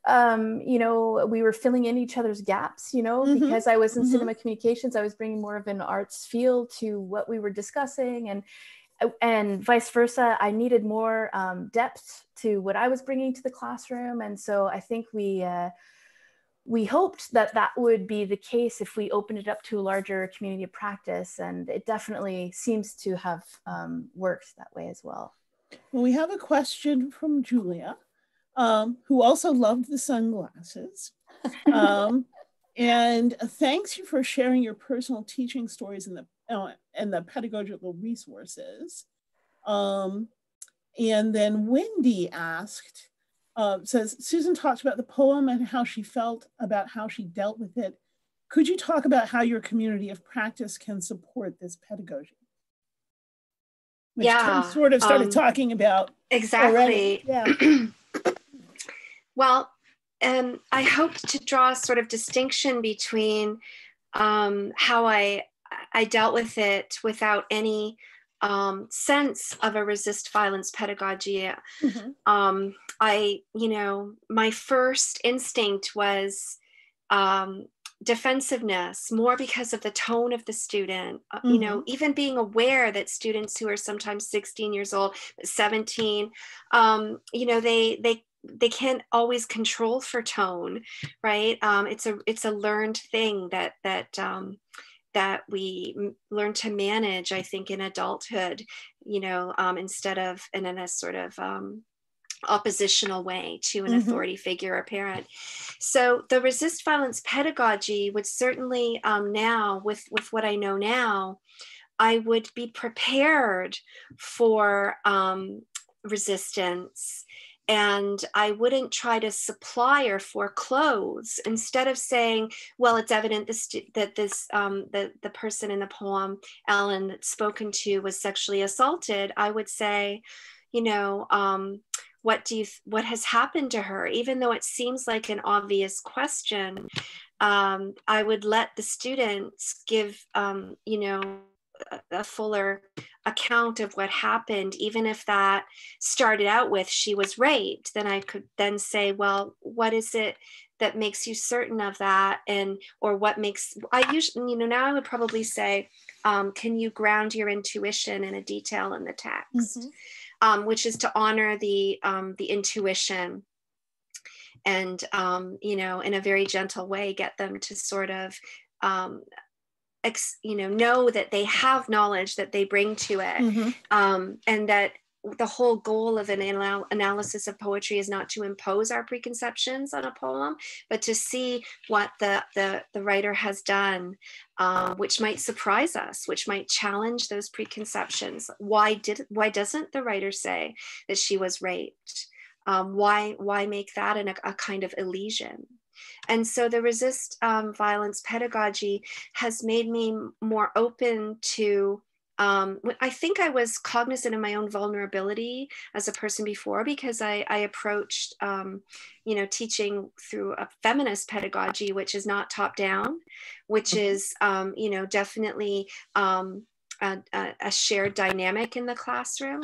Um, you know, we were filling in each other's gaps. You know, Mhm. because I was in Mhm. cinema communications, I was bringing more of an arts feel to what we were discussing, and and vice versa. I needed more um, depth to what I was bringing to the classroom, and so I think we. Uh, we hoped that that would be the case if we opened it up to a larger community of practice and it definitely seems to have um, worked that way as well well we have a question from julia um, who also loved the sunglasses um, and thanks you for sharing your personal teaching stories and the uh, and the pedagogical resources um, and then wendy asked uh, says Susan talked about the poem and how she felt about how she dealt with it. Could you talk about how your community of practice can support this pedagogy? Which Yeah, sort of started um, talking about Exactly. already. Yeah. Well, um, I hope to draw a sort of distinction between um, how I I dealt with it without any um, sense of a resist violence pedagogy. Mhm. Um, I, you know, my first instinct was um, defensiveness, more because of the tone of the student. Uh, You know, even being aware that students who are sometimes 16 years old, 17, um, you know, they they they can't always control for tone, right? Um, it's a it's a learned thing that that um, that we learn to manage. I think in adulthood, you know, um, instead of and in a sort of um, oppositional way to an Mhm. authority figure or parent. So the resist violence pedagogy would certainly um, now, with with what I know now, I would be prepared for um, resistance. And I wouldn't try to supply or foreclose. Instead of saying, "Well, it's evident this, that this um, the the person in the poem, Ellen, that's spoken to was sexually assaulted," I would say, you know, um, what do you what has happened to her even though it seems like an obvious question um, i would let the students give um, you know a fuller account of what happened even if that started out with she was raped then i could then say well what is it that makes you certain of that and or what makes i usually you know now i would probably say um, can you ground your intuition in a detail in the text mm-hmm. um, which is to honor the um, the intuition and um, you know in a very gentle way get them to sort of um, ex, you know know that they have knowledge that they bring to it mm-hmm. um, and that the whole goal of an anal- analysis of poetry is not to impose our preconceptions on a poem but to see what the the, the writer has done um, which might surprise us which might challenge those preconceptions. Why did why doesn't the writer say that she was raped? Um, why why make that an, a kind of elision and so the resist um, violence pedagogy has made me more open to. Um, I think I was cognizant of my own vulnerability as a person before because I, I approached, um, you know, teaching through a feminist pedagogy, which is not top down, which mm-hmm. is, um, you know, definitely um, a, a, shared dynamic in the classroom.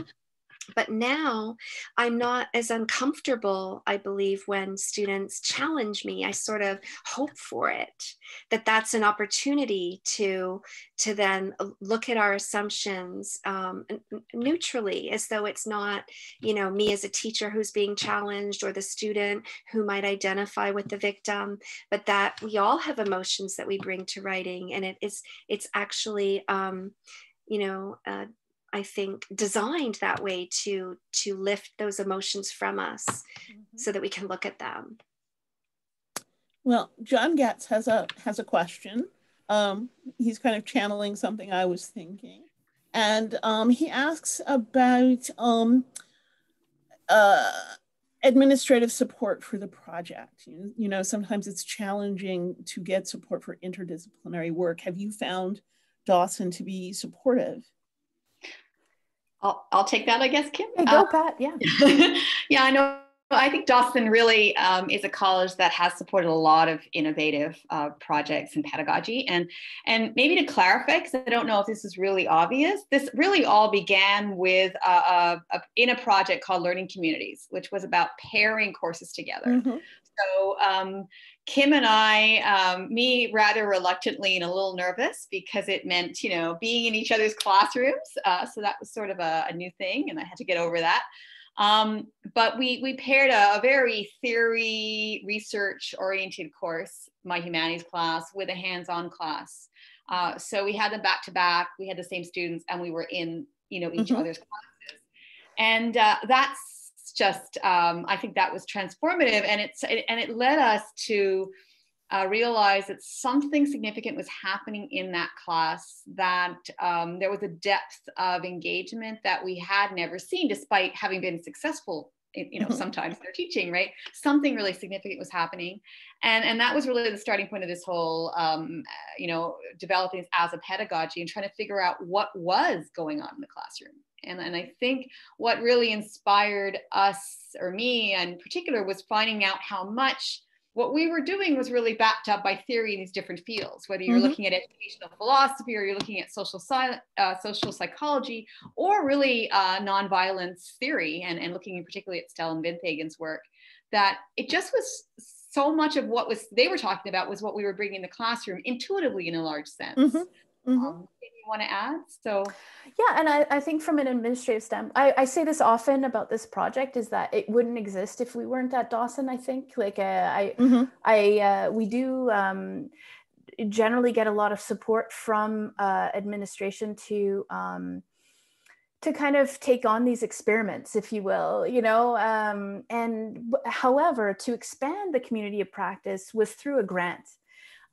But now I'm not as uncomfortable, I believe, when students challenge me. I sort of hope for it, that that's an opportunity to, to then look at our assumptions um, neutrally, as though it's not, you know, me as a teacher who's being challenged or the student who might identify with the victim, but that we all have emotions that we bring to writing. And it is, it's actually, um, you know, uh, I think designed that way to to lift those emotions from us mm-hmm. so that we can look at them. Well, John Getz has a has a question. Um, he's kind of channeling something I was thinking, and um, he asks about um, uh, administrative support for the project. You, you know, sometimes it's challenging to get support for interdisciplinary work. Have you found Dawson to be supportive? I'll, I'll take that, I guess, Kim. Hey, go, uh, Pat. Yeah. yeah, I know. I think Dawson really um, is a college that has supported a lot of innovative uh, projects and pedagogy. And and maybe to clarify, because I don't know if this is really obvious, this really all began with a, a, a, in a project called Learning Communities, which was about pairing courses together. Mm-hmm. So um, Kim and I, um, me rather reluctantly and a little nervous because it meant, you know, being in each other's classrooms. Uh, so that was sort of a, a, new thing, and I had to get over that. Um, but we we paired a, a very theory research oriented course, my humanities class, with a hands-on class. Uh, so we had them back to back. We had the same students, and we were in, you know, each mm-hmm. other's classes, and uh, that's just um, I think that was transformative, and it's and it led us to uh, realize that something significant was happening in that class. That um, there was a depth of engagement that we had never seen, despite having been successful. you know, mm-hmm. sometimes they're teaching, right? Something really significant was happening, and and that was really the starting point of this whole, um, you know, developing as a pedagogy and trying to figure out what was going on in the classroom and, and I think what really inspired us or me in particular was finding out how much what we were doing was really backed up by theory in these different fields, whether you're mm-hmm. looking at educational philosophy or you're looking at social, uh, social psychology or really uh, nonviolence theory and, and looking in particularly at Stellan Vinthagen's work, that it just was so much of what was they were talking about was what we were bringing in the classroom intuitively in a large sense. Mm-hmm. Mm-hmm. Um, want to add? So, yeah, and I, I think from an administrative standpoint, I, I say this often about this project is that it wouldn't exist if we weren't at Dawson. I think, like, uh, I, mm-hmm. I, uh, we do um, generally get a lot of support from uh, administration to. Um, to kind of take on these experiments if you will you know um, and however to expand the community of practice was through a grant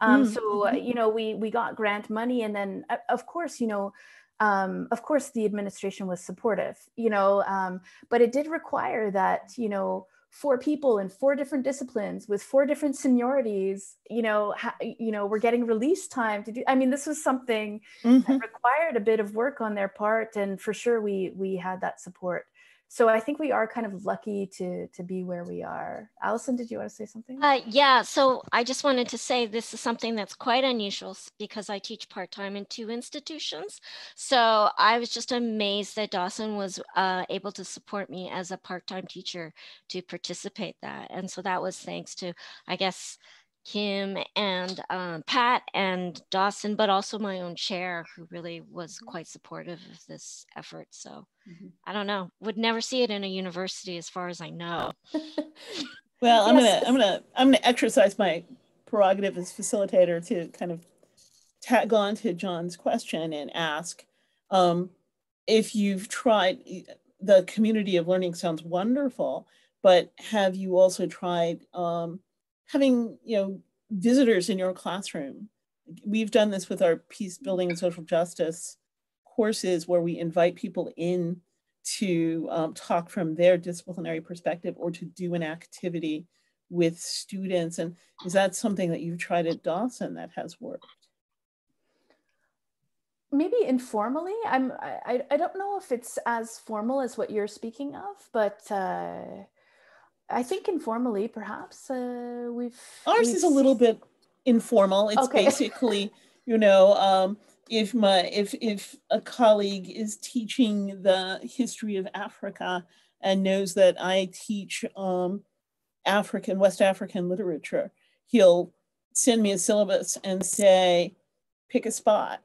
um, mm. So mm-hmm. you know, we we got grant money, and then uh, of course, you know, um, of course, the administration was supportive. You know, um, but it did require that you know four people in four different disciplines with four different seniorities you know ha- you know we're getting release time to do i mean this was something mm-hmm. that required a bit of work on their part and for sure we we had that support so I think we are kind of lucky to to be where we are. Alison, did you want to say something? Uh, yeah, so I just wanted to say this is something that's quite unusual because I teach part time in two institutions. So I was just amazed that Dawson was uh, able to support me as a part time teacher to participate that, and so that was thanks to, I guess, Kim and um, Pat and Dawson, but also my own chair, who really was mm-hmm. quite supportive of this effort. So mm-hmm. I don't know, would never see it in a university, as far as I know. well, I'm yes. gonna, I'm gonna, I'm gonna exercise my prerogative as facilitator to kind of tag on to John's question and ask um, if you've tried. The community of learning sounds wonderful, but have you also tried? Um, having you know visitors in your classroom. We've done this with our peace building and social justice courses where we invite people in to um, talk from their disciplinary perspective or to do an activity with students. And is that something that you've tried at Dawson that has worked? Maybe informally. I'm. I. I don't know if it's as formal as what you're speaking of, but uh, I think informally, perhaps uh, we've. Ours we've... is a little bit informal. It's okay. basically, you know, um, if my if if a colleague is teaching the history of Africa and knows that I teach um, African West African literature, he'll send me a syllabus and say, pick a spot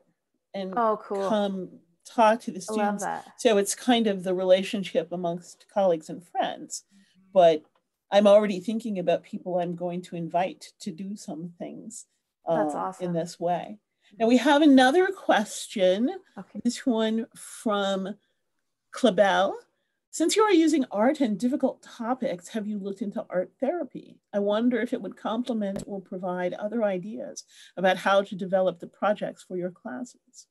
and oh, cool. come talk to the students. So it's kind of the relationship amongst colleagues and friends. But I'm already thinking about people I'm going to invite to do some things uh, awesome. in this way. Now we have another question. Okay. This one from Clabel. Since you are using art and difficult topics, have you looked into art therapy? I wonder if it would complement or provide other ideas about how to develop the projects for your classes.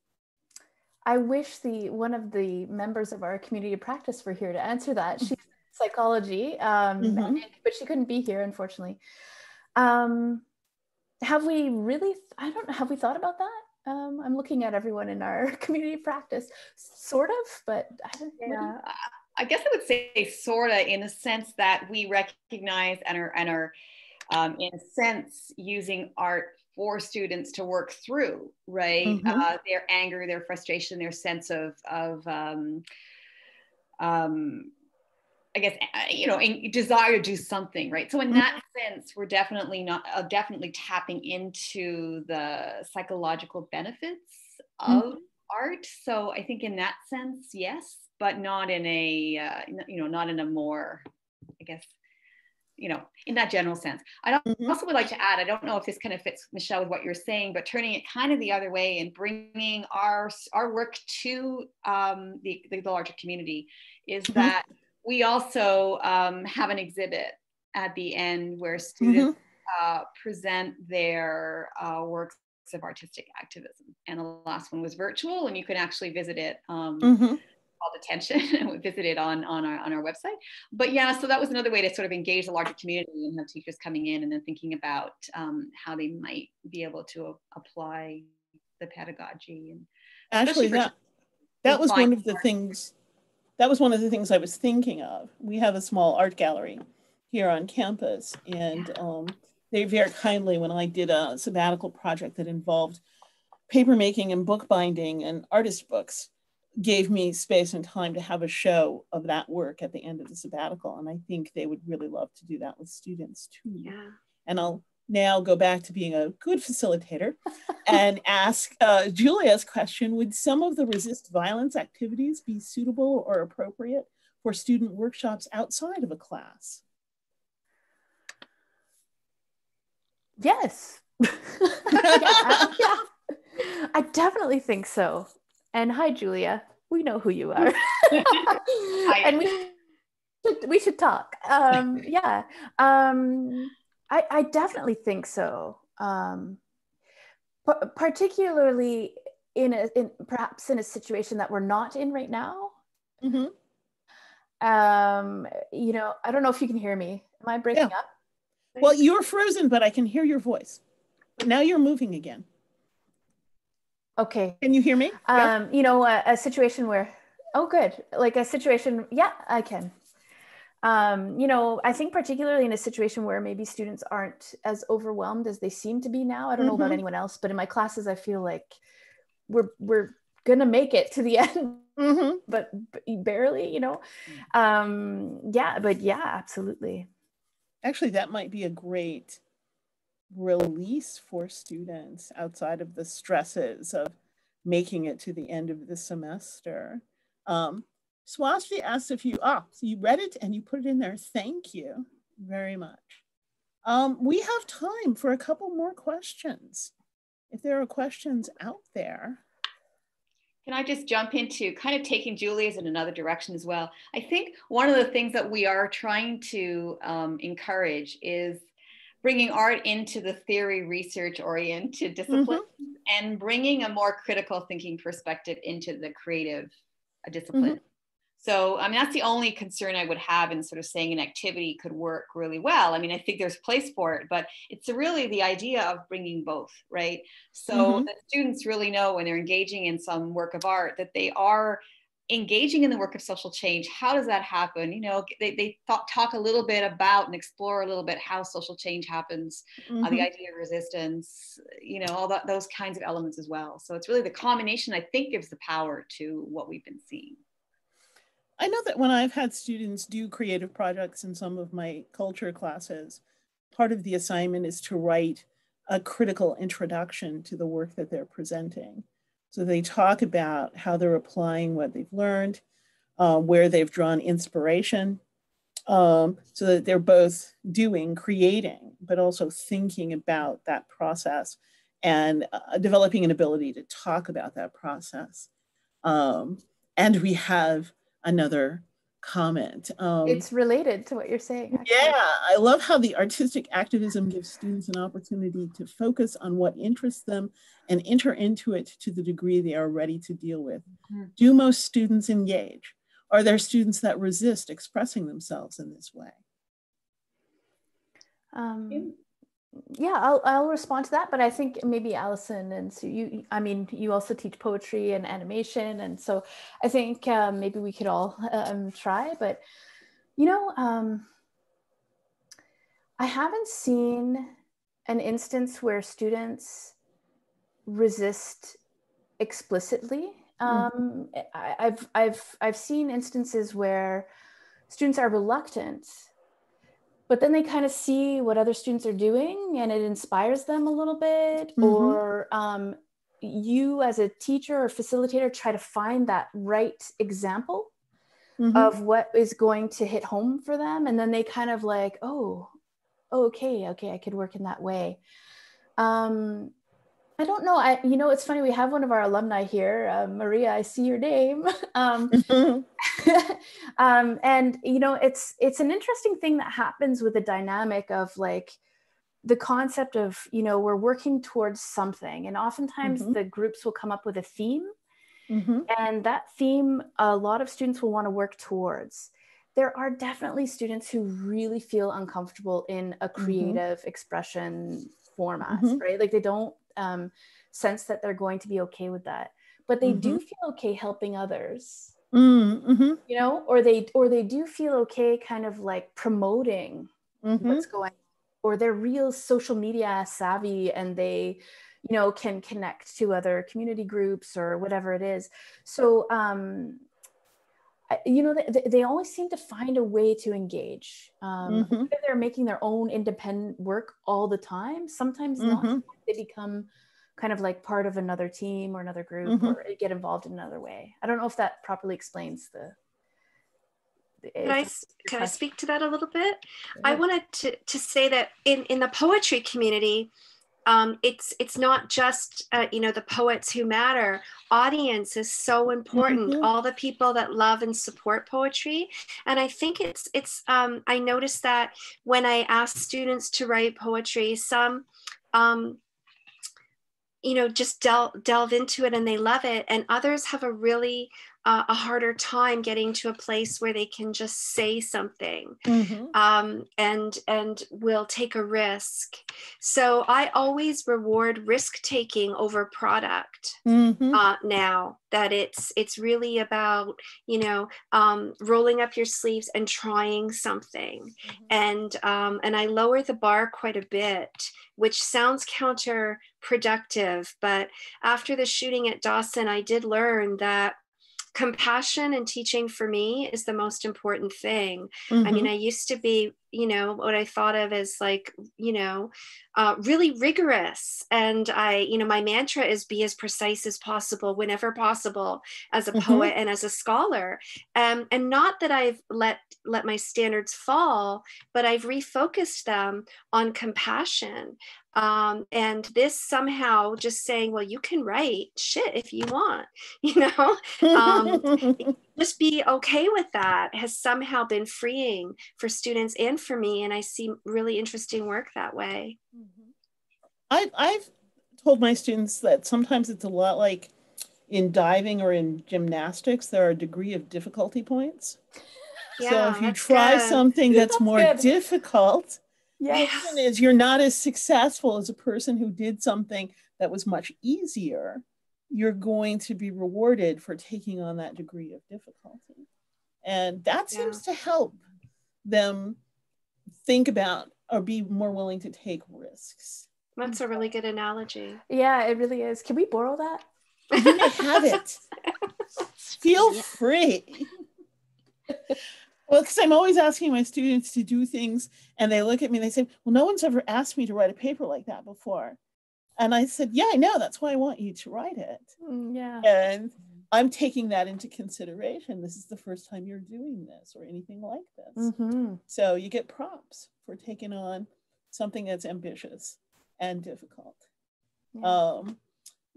I wish the one of the members of our community practice were here to answer that. She's psychology, um, mm-hmm. but she couldn't be here, unfortunately. Um, have we really, I don't know, have we thought about that? Um, I'm looking at everyone in our community practice, sort of, but I don't yeah. I guess I would say sort of in the sense that we recognize and are, and are um, in a sense using art for students to work through, right? Mm-hmm. Uh, their anger, their frustration, their sense of, of um, um, I guess uh, you know, desire to do something, right? So in that mm-hmm. sense, we're definitely not uh, definitely tapping into the psychological benefits of mm-hmm. art. So I think in that sense, yes, but not in a uh, you know, not in a more, I guess, you know, in that general sense. I mm-hmm. also would like to add, I don't know if this kind of fits Michelle with what you're saying, but turning it kind of the other way and bringing our our work to um, the, the, the larger community is mm-hmm. that we also um, have an exhibit at the end where students mm-hmm. uh, present their uh, works of artistic activism. And the last one was virtual, and you can actually visit it. Um, mm-hmm. Called attention and we visit it on, on our on our website. But yeah, so that was another way to sort of engage the larger community and have teachers coming in and then thinking about um, how they might be able to apply the pedagogy and actually that that was one of the things that was one of the things I was thinking of. We have a small art gallery here on campus, and um, they very kindly, when I did a sabbatical project that involved papermaking and bookbinding and artist books, gave me space and time to have a show of that work at the end of the sabbatical. And I think they would really love to do that with students too. Yeah. And I'll now go back to being a good facilitator and ask uh, Julia's question Would some of the resist violence activities be suitable or appropriate for student workshops outside of a class? Yes. yeah, I, yeah, I definitely think so. And hi, Julia. We know who you are. and we should, we should talk. Um, yeah. Um, I, I definitely think so. Um, p- particularly in a, in perhaps in a situation that we're not in right now. Mm-hmm. Um, you know, I don't know if you can hear me. Am I breaking yeah. up? Well, you're frozen, but I can hear your voice. Now you're moving again. Okay. Can you hear me? Um, yeah. You know, a, a situation where Oh, good. Like a situation. Yeah, I can. Um, you know, I think particularly in a situation where maybe students aren't as overwhelmed as they seem to be now. I don't know about Mhm. anyone else, but in my classes, I feel like we're we're gonna make it to the end, Mm-hmm. but barely. You know. Um, yeah, but yeah, absolutely. Actually, that might be a great release for students outside of the stresses of making it to the end of the semester. Um, Swasti asked if you, ah, so you read it and you put it in there. Thank you very much. Um, we have time for a couple more questions. If there are questions out there. Can I just jump into kind of taking Julia's in another direction as well? I think one of the things that we are trying to um, encourage is bringing art into the theory research oriented discipline and bringing a more critical thinking perspective into the creative uh, discipline. So, I mean, that's the only concern I would have in sort of saying an activity could work really well. I mean, I think there's place for it, but it's really the idea of bringing both, right? So Mhm. that students really know when they're engaging in some work of art that they are engaging in the work of social change. How does that happen? You know, they, they thought, talk a little bit about and explore a little bit how social change happens, uh, Mhm. the idea of resistance, you know, all that, those kinds of elements as well. So it's really the combination, I think, gives the power to what we've been seeing. I know that when I've had students do creative projects in some of my culture classes, part of the assignment is to write a critical introduction to the work that they're presenting. So they talk about how they're applying what they've learned, uh, where they've drawn inspiration, um, so that they're both doing, creating, but also thinking about that process and uh, developing an ability to talk about that process. Um, and we have another comment. Um, it's related to what you're saying. actually. yeah, I love how the artistic activism gives students an opportunity to focus on what interests them and enter into it to the degree they are ready to deal with. Mhm. Do most students engage? Are there students that resist expressing themselves in this way? Um, yeah, I'll, I'll respond to that, but I think maybe Alison and so you, I mean, you also teach poetry and animation. And so I think um, maybe we could all um, try, but you know, um, I haven't seen an instance where students resist explicitly. Um, I, I've, I've, I've seen instances where students are reluctant but then they kind of see what other students are doing and it inspires them a little bit Mhm. or um, you as a teacher or facilitator try to find that right example Mhm. of what is going to hit home for them and then they kind of like oh okay okay i could work in that way um, i don't know i you know it's funny we have one of our alumni here uh, maria i see your name um, Mhm. um, and you know it's it's an interesting thing that happens with the dynamic of like the concept of you know we're working towards something and oftentimes Mhm. the groups will come up with a theme Mhm. and that theme a lot of students will want to work towards there are definitely students who really feel uncomfortable in a creative expression format Mhm. right like they don't um, sense that they're going to be okay with that. But they do feel okay helping others. Mm, mhm. you know or they or they do feel okay kind of like promoting Mhm. what's going on or they're real social media savvy and they you know can connect to other community groups or whatever it is. So um you know they, they always seem to find a way to engage um Mhm. they're making their own independent work all the time sometimes not Mhm. they become kind of like part of another team or another group Mhm. or get involved in another way i don't know if that properly explains the, the Can I, if s- the can I speak to that a little bit? I wanted to, to say that in, in the poetry community, um, it's it's not just uh, you know the poets who matter. Audience is so important. Mhm. All the people that love and support poetry, and I think it's it's. Um, I noticed that when I ask students to write poetry, some um, you know just del- delve into it and they love it and others have a really uh, a harder time getting to a place where they can just say something Mhm. um, and and will take a risk. So I always reward risk taking over product Mhm. uh, now. That it's it's really about you know um, rolling up your sleeves and trying something, Mm-hmm. and um, and I lower the bar quite a bit, which sounds counterproductive. But after the shooting at Dawson, I did learn that compassion and teaching for me is the most important thing. I Mhm. mean, I used to be, you know, what I thought of as like, you know, uh, really rigorous. And I, you know, my mantra is be as precise as possible whenever possible as a Mhm. poet and as a scholar. Um, and not that I've let let my standards fall, but I've refocused them on compassion. Um, and this somehow just saying, well, you can write shit if you want, you know, um, just be okay with that has somehow been freeing for students and for me and i see really interesting work that way mm-hmm. I've, I've told my students that sometimes it's a lot like in diving or in gymnastics, there are a degree of difficulty points. Yeah, so if you try good. something that's, That's more good. difficult, Yes. reason is you're not as successful as a person who did something that was much easier. You're going to be rewarded for taking on that degree of difficulty. And that Yeah. seems to help them think about or be more willing to take risks. that's a really good analogy Yeah, it really is. Can we borrow that? You may have it. Feel Yeah. free. Well, because I'm always asking my students to do things, and they look at me and they say, Well, no one's ever asked me to write a paper like that before. And I said, Yeah, I know. That's why I want you to write it. Mm, yeah. And I'm taking that into consideration. This is the first time you're doing this or anything like this. hmm So you get props for taking on something that's ambitious and difficult. Um,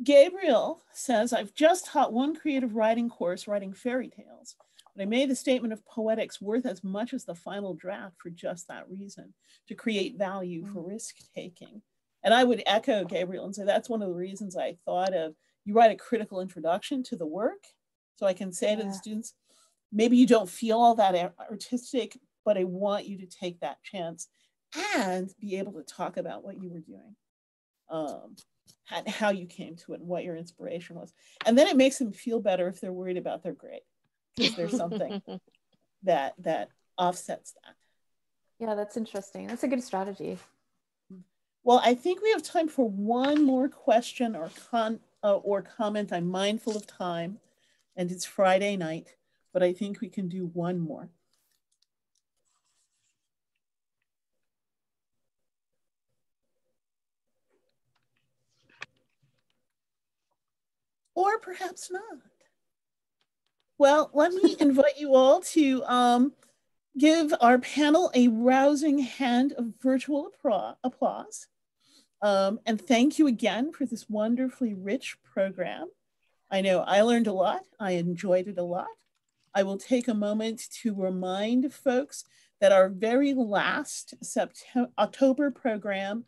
Gabriel says, I've just taught one creative writing course writing fairy tales, but I made the statement of poetics worth as much as the final draft for just that reason to create value for risk taking. And I would echo Gabriel and say that's one of the reasons I thought of you write a critical introduction to the work. So I can say to the students, maybe you don't feel all that artistic, but I want you to take that chance and be able to talk about what you were doing. Um, and how you came to it and what your inspiration was. And then it makes them feel better if they're worried about their grade. Because there's something that that offsets that. Yeah, that's interesting. That's a good strategy. Well, I think we have time for one more question or con uh, or comment. I'm mindful of time, and it's Friday night, but I think we can do one more. Or perhaps not. Well, let me invite you all to um, give our panel a rousing hand of virtual applause. Um, and thank you again for this wonderfully rich program. I know I learned a lot. I enjoyed it a lot. I will take a moment to remind folks that our very last September, October program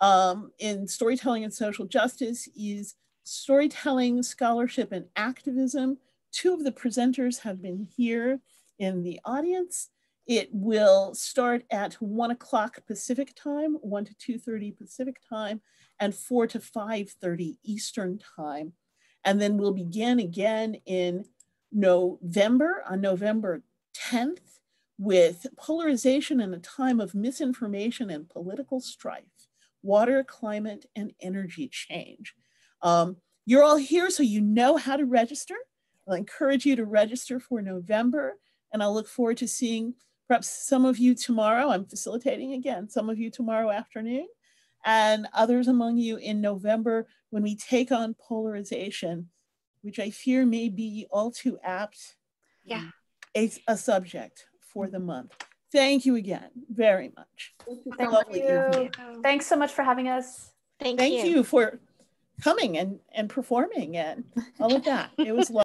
um, in storytelling and social justice is storytelling, scholarship, and activism. Two of the presenters have been here in the audience. It will start at one o'clock Pacific time, one to 2.30 Pacific time, and four to 5.30 Eastern time. And then we'll begin again in November, on November 10th, with polarization in a time of misinformation and political strife, water, climate, and energy change. Um, you're all here, so you know how to register. I'll encourage you to register for November, and I'll look forward to seeing perhaps some of you tomorrow. I'm facilitating again, some of you tomorrow afternoon, and others among you in November when we take on polarization, which I fear may be all too apt Yeah. a, a subject for the month. Thank you again very much. Thank Lovely you. Thanks so much for having us. Thank, Thank you for coming and, and performing and all of that. It was lovely.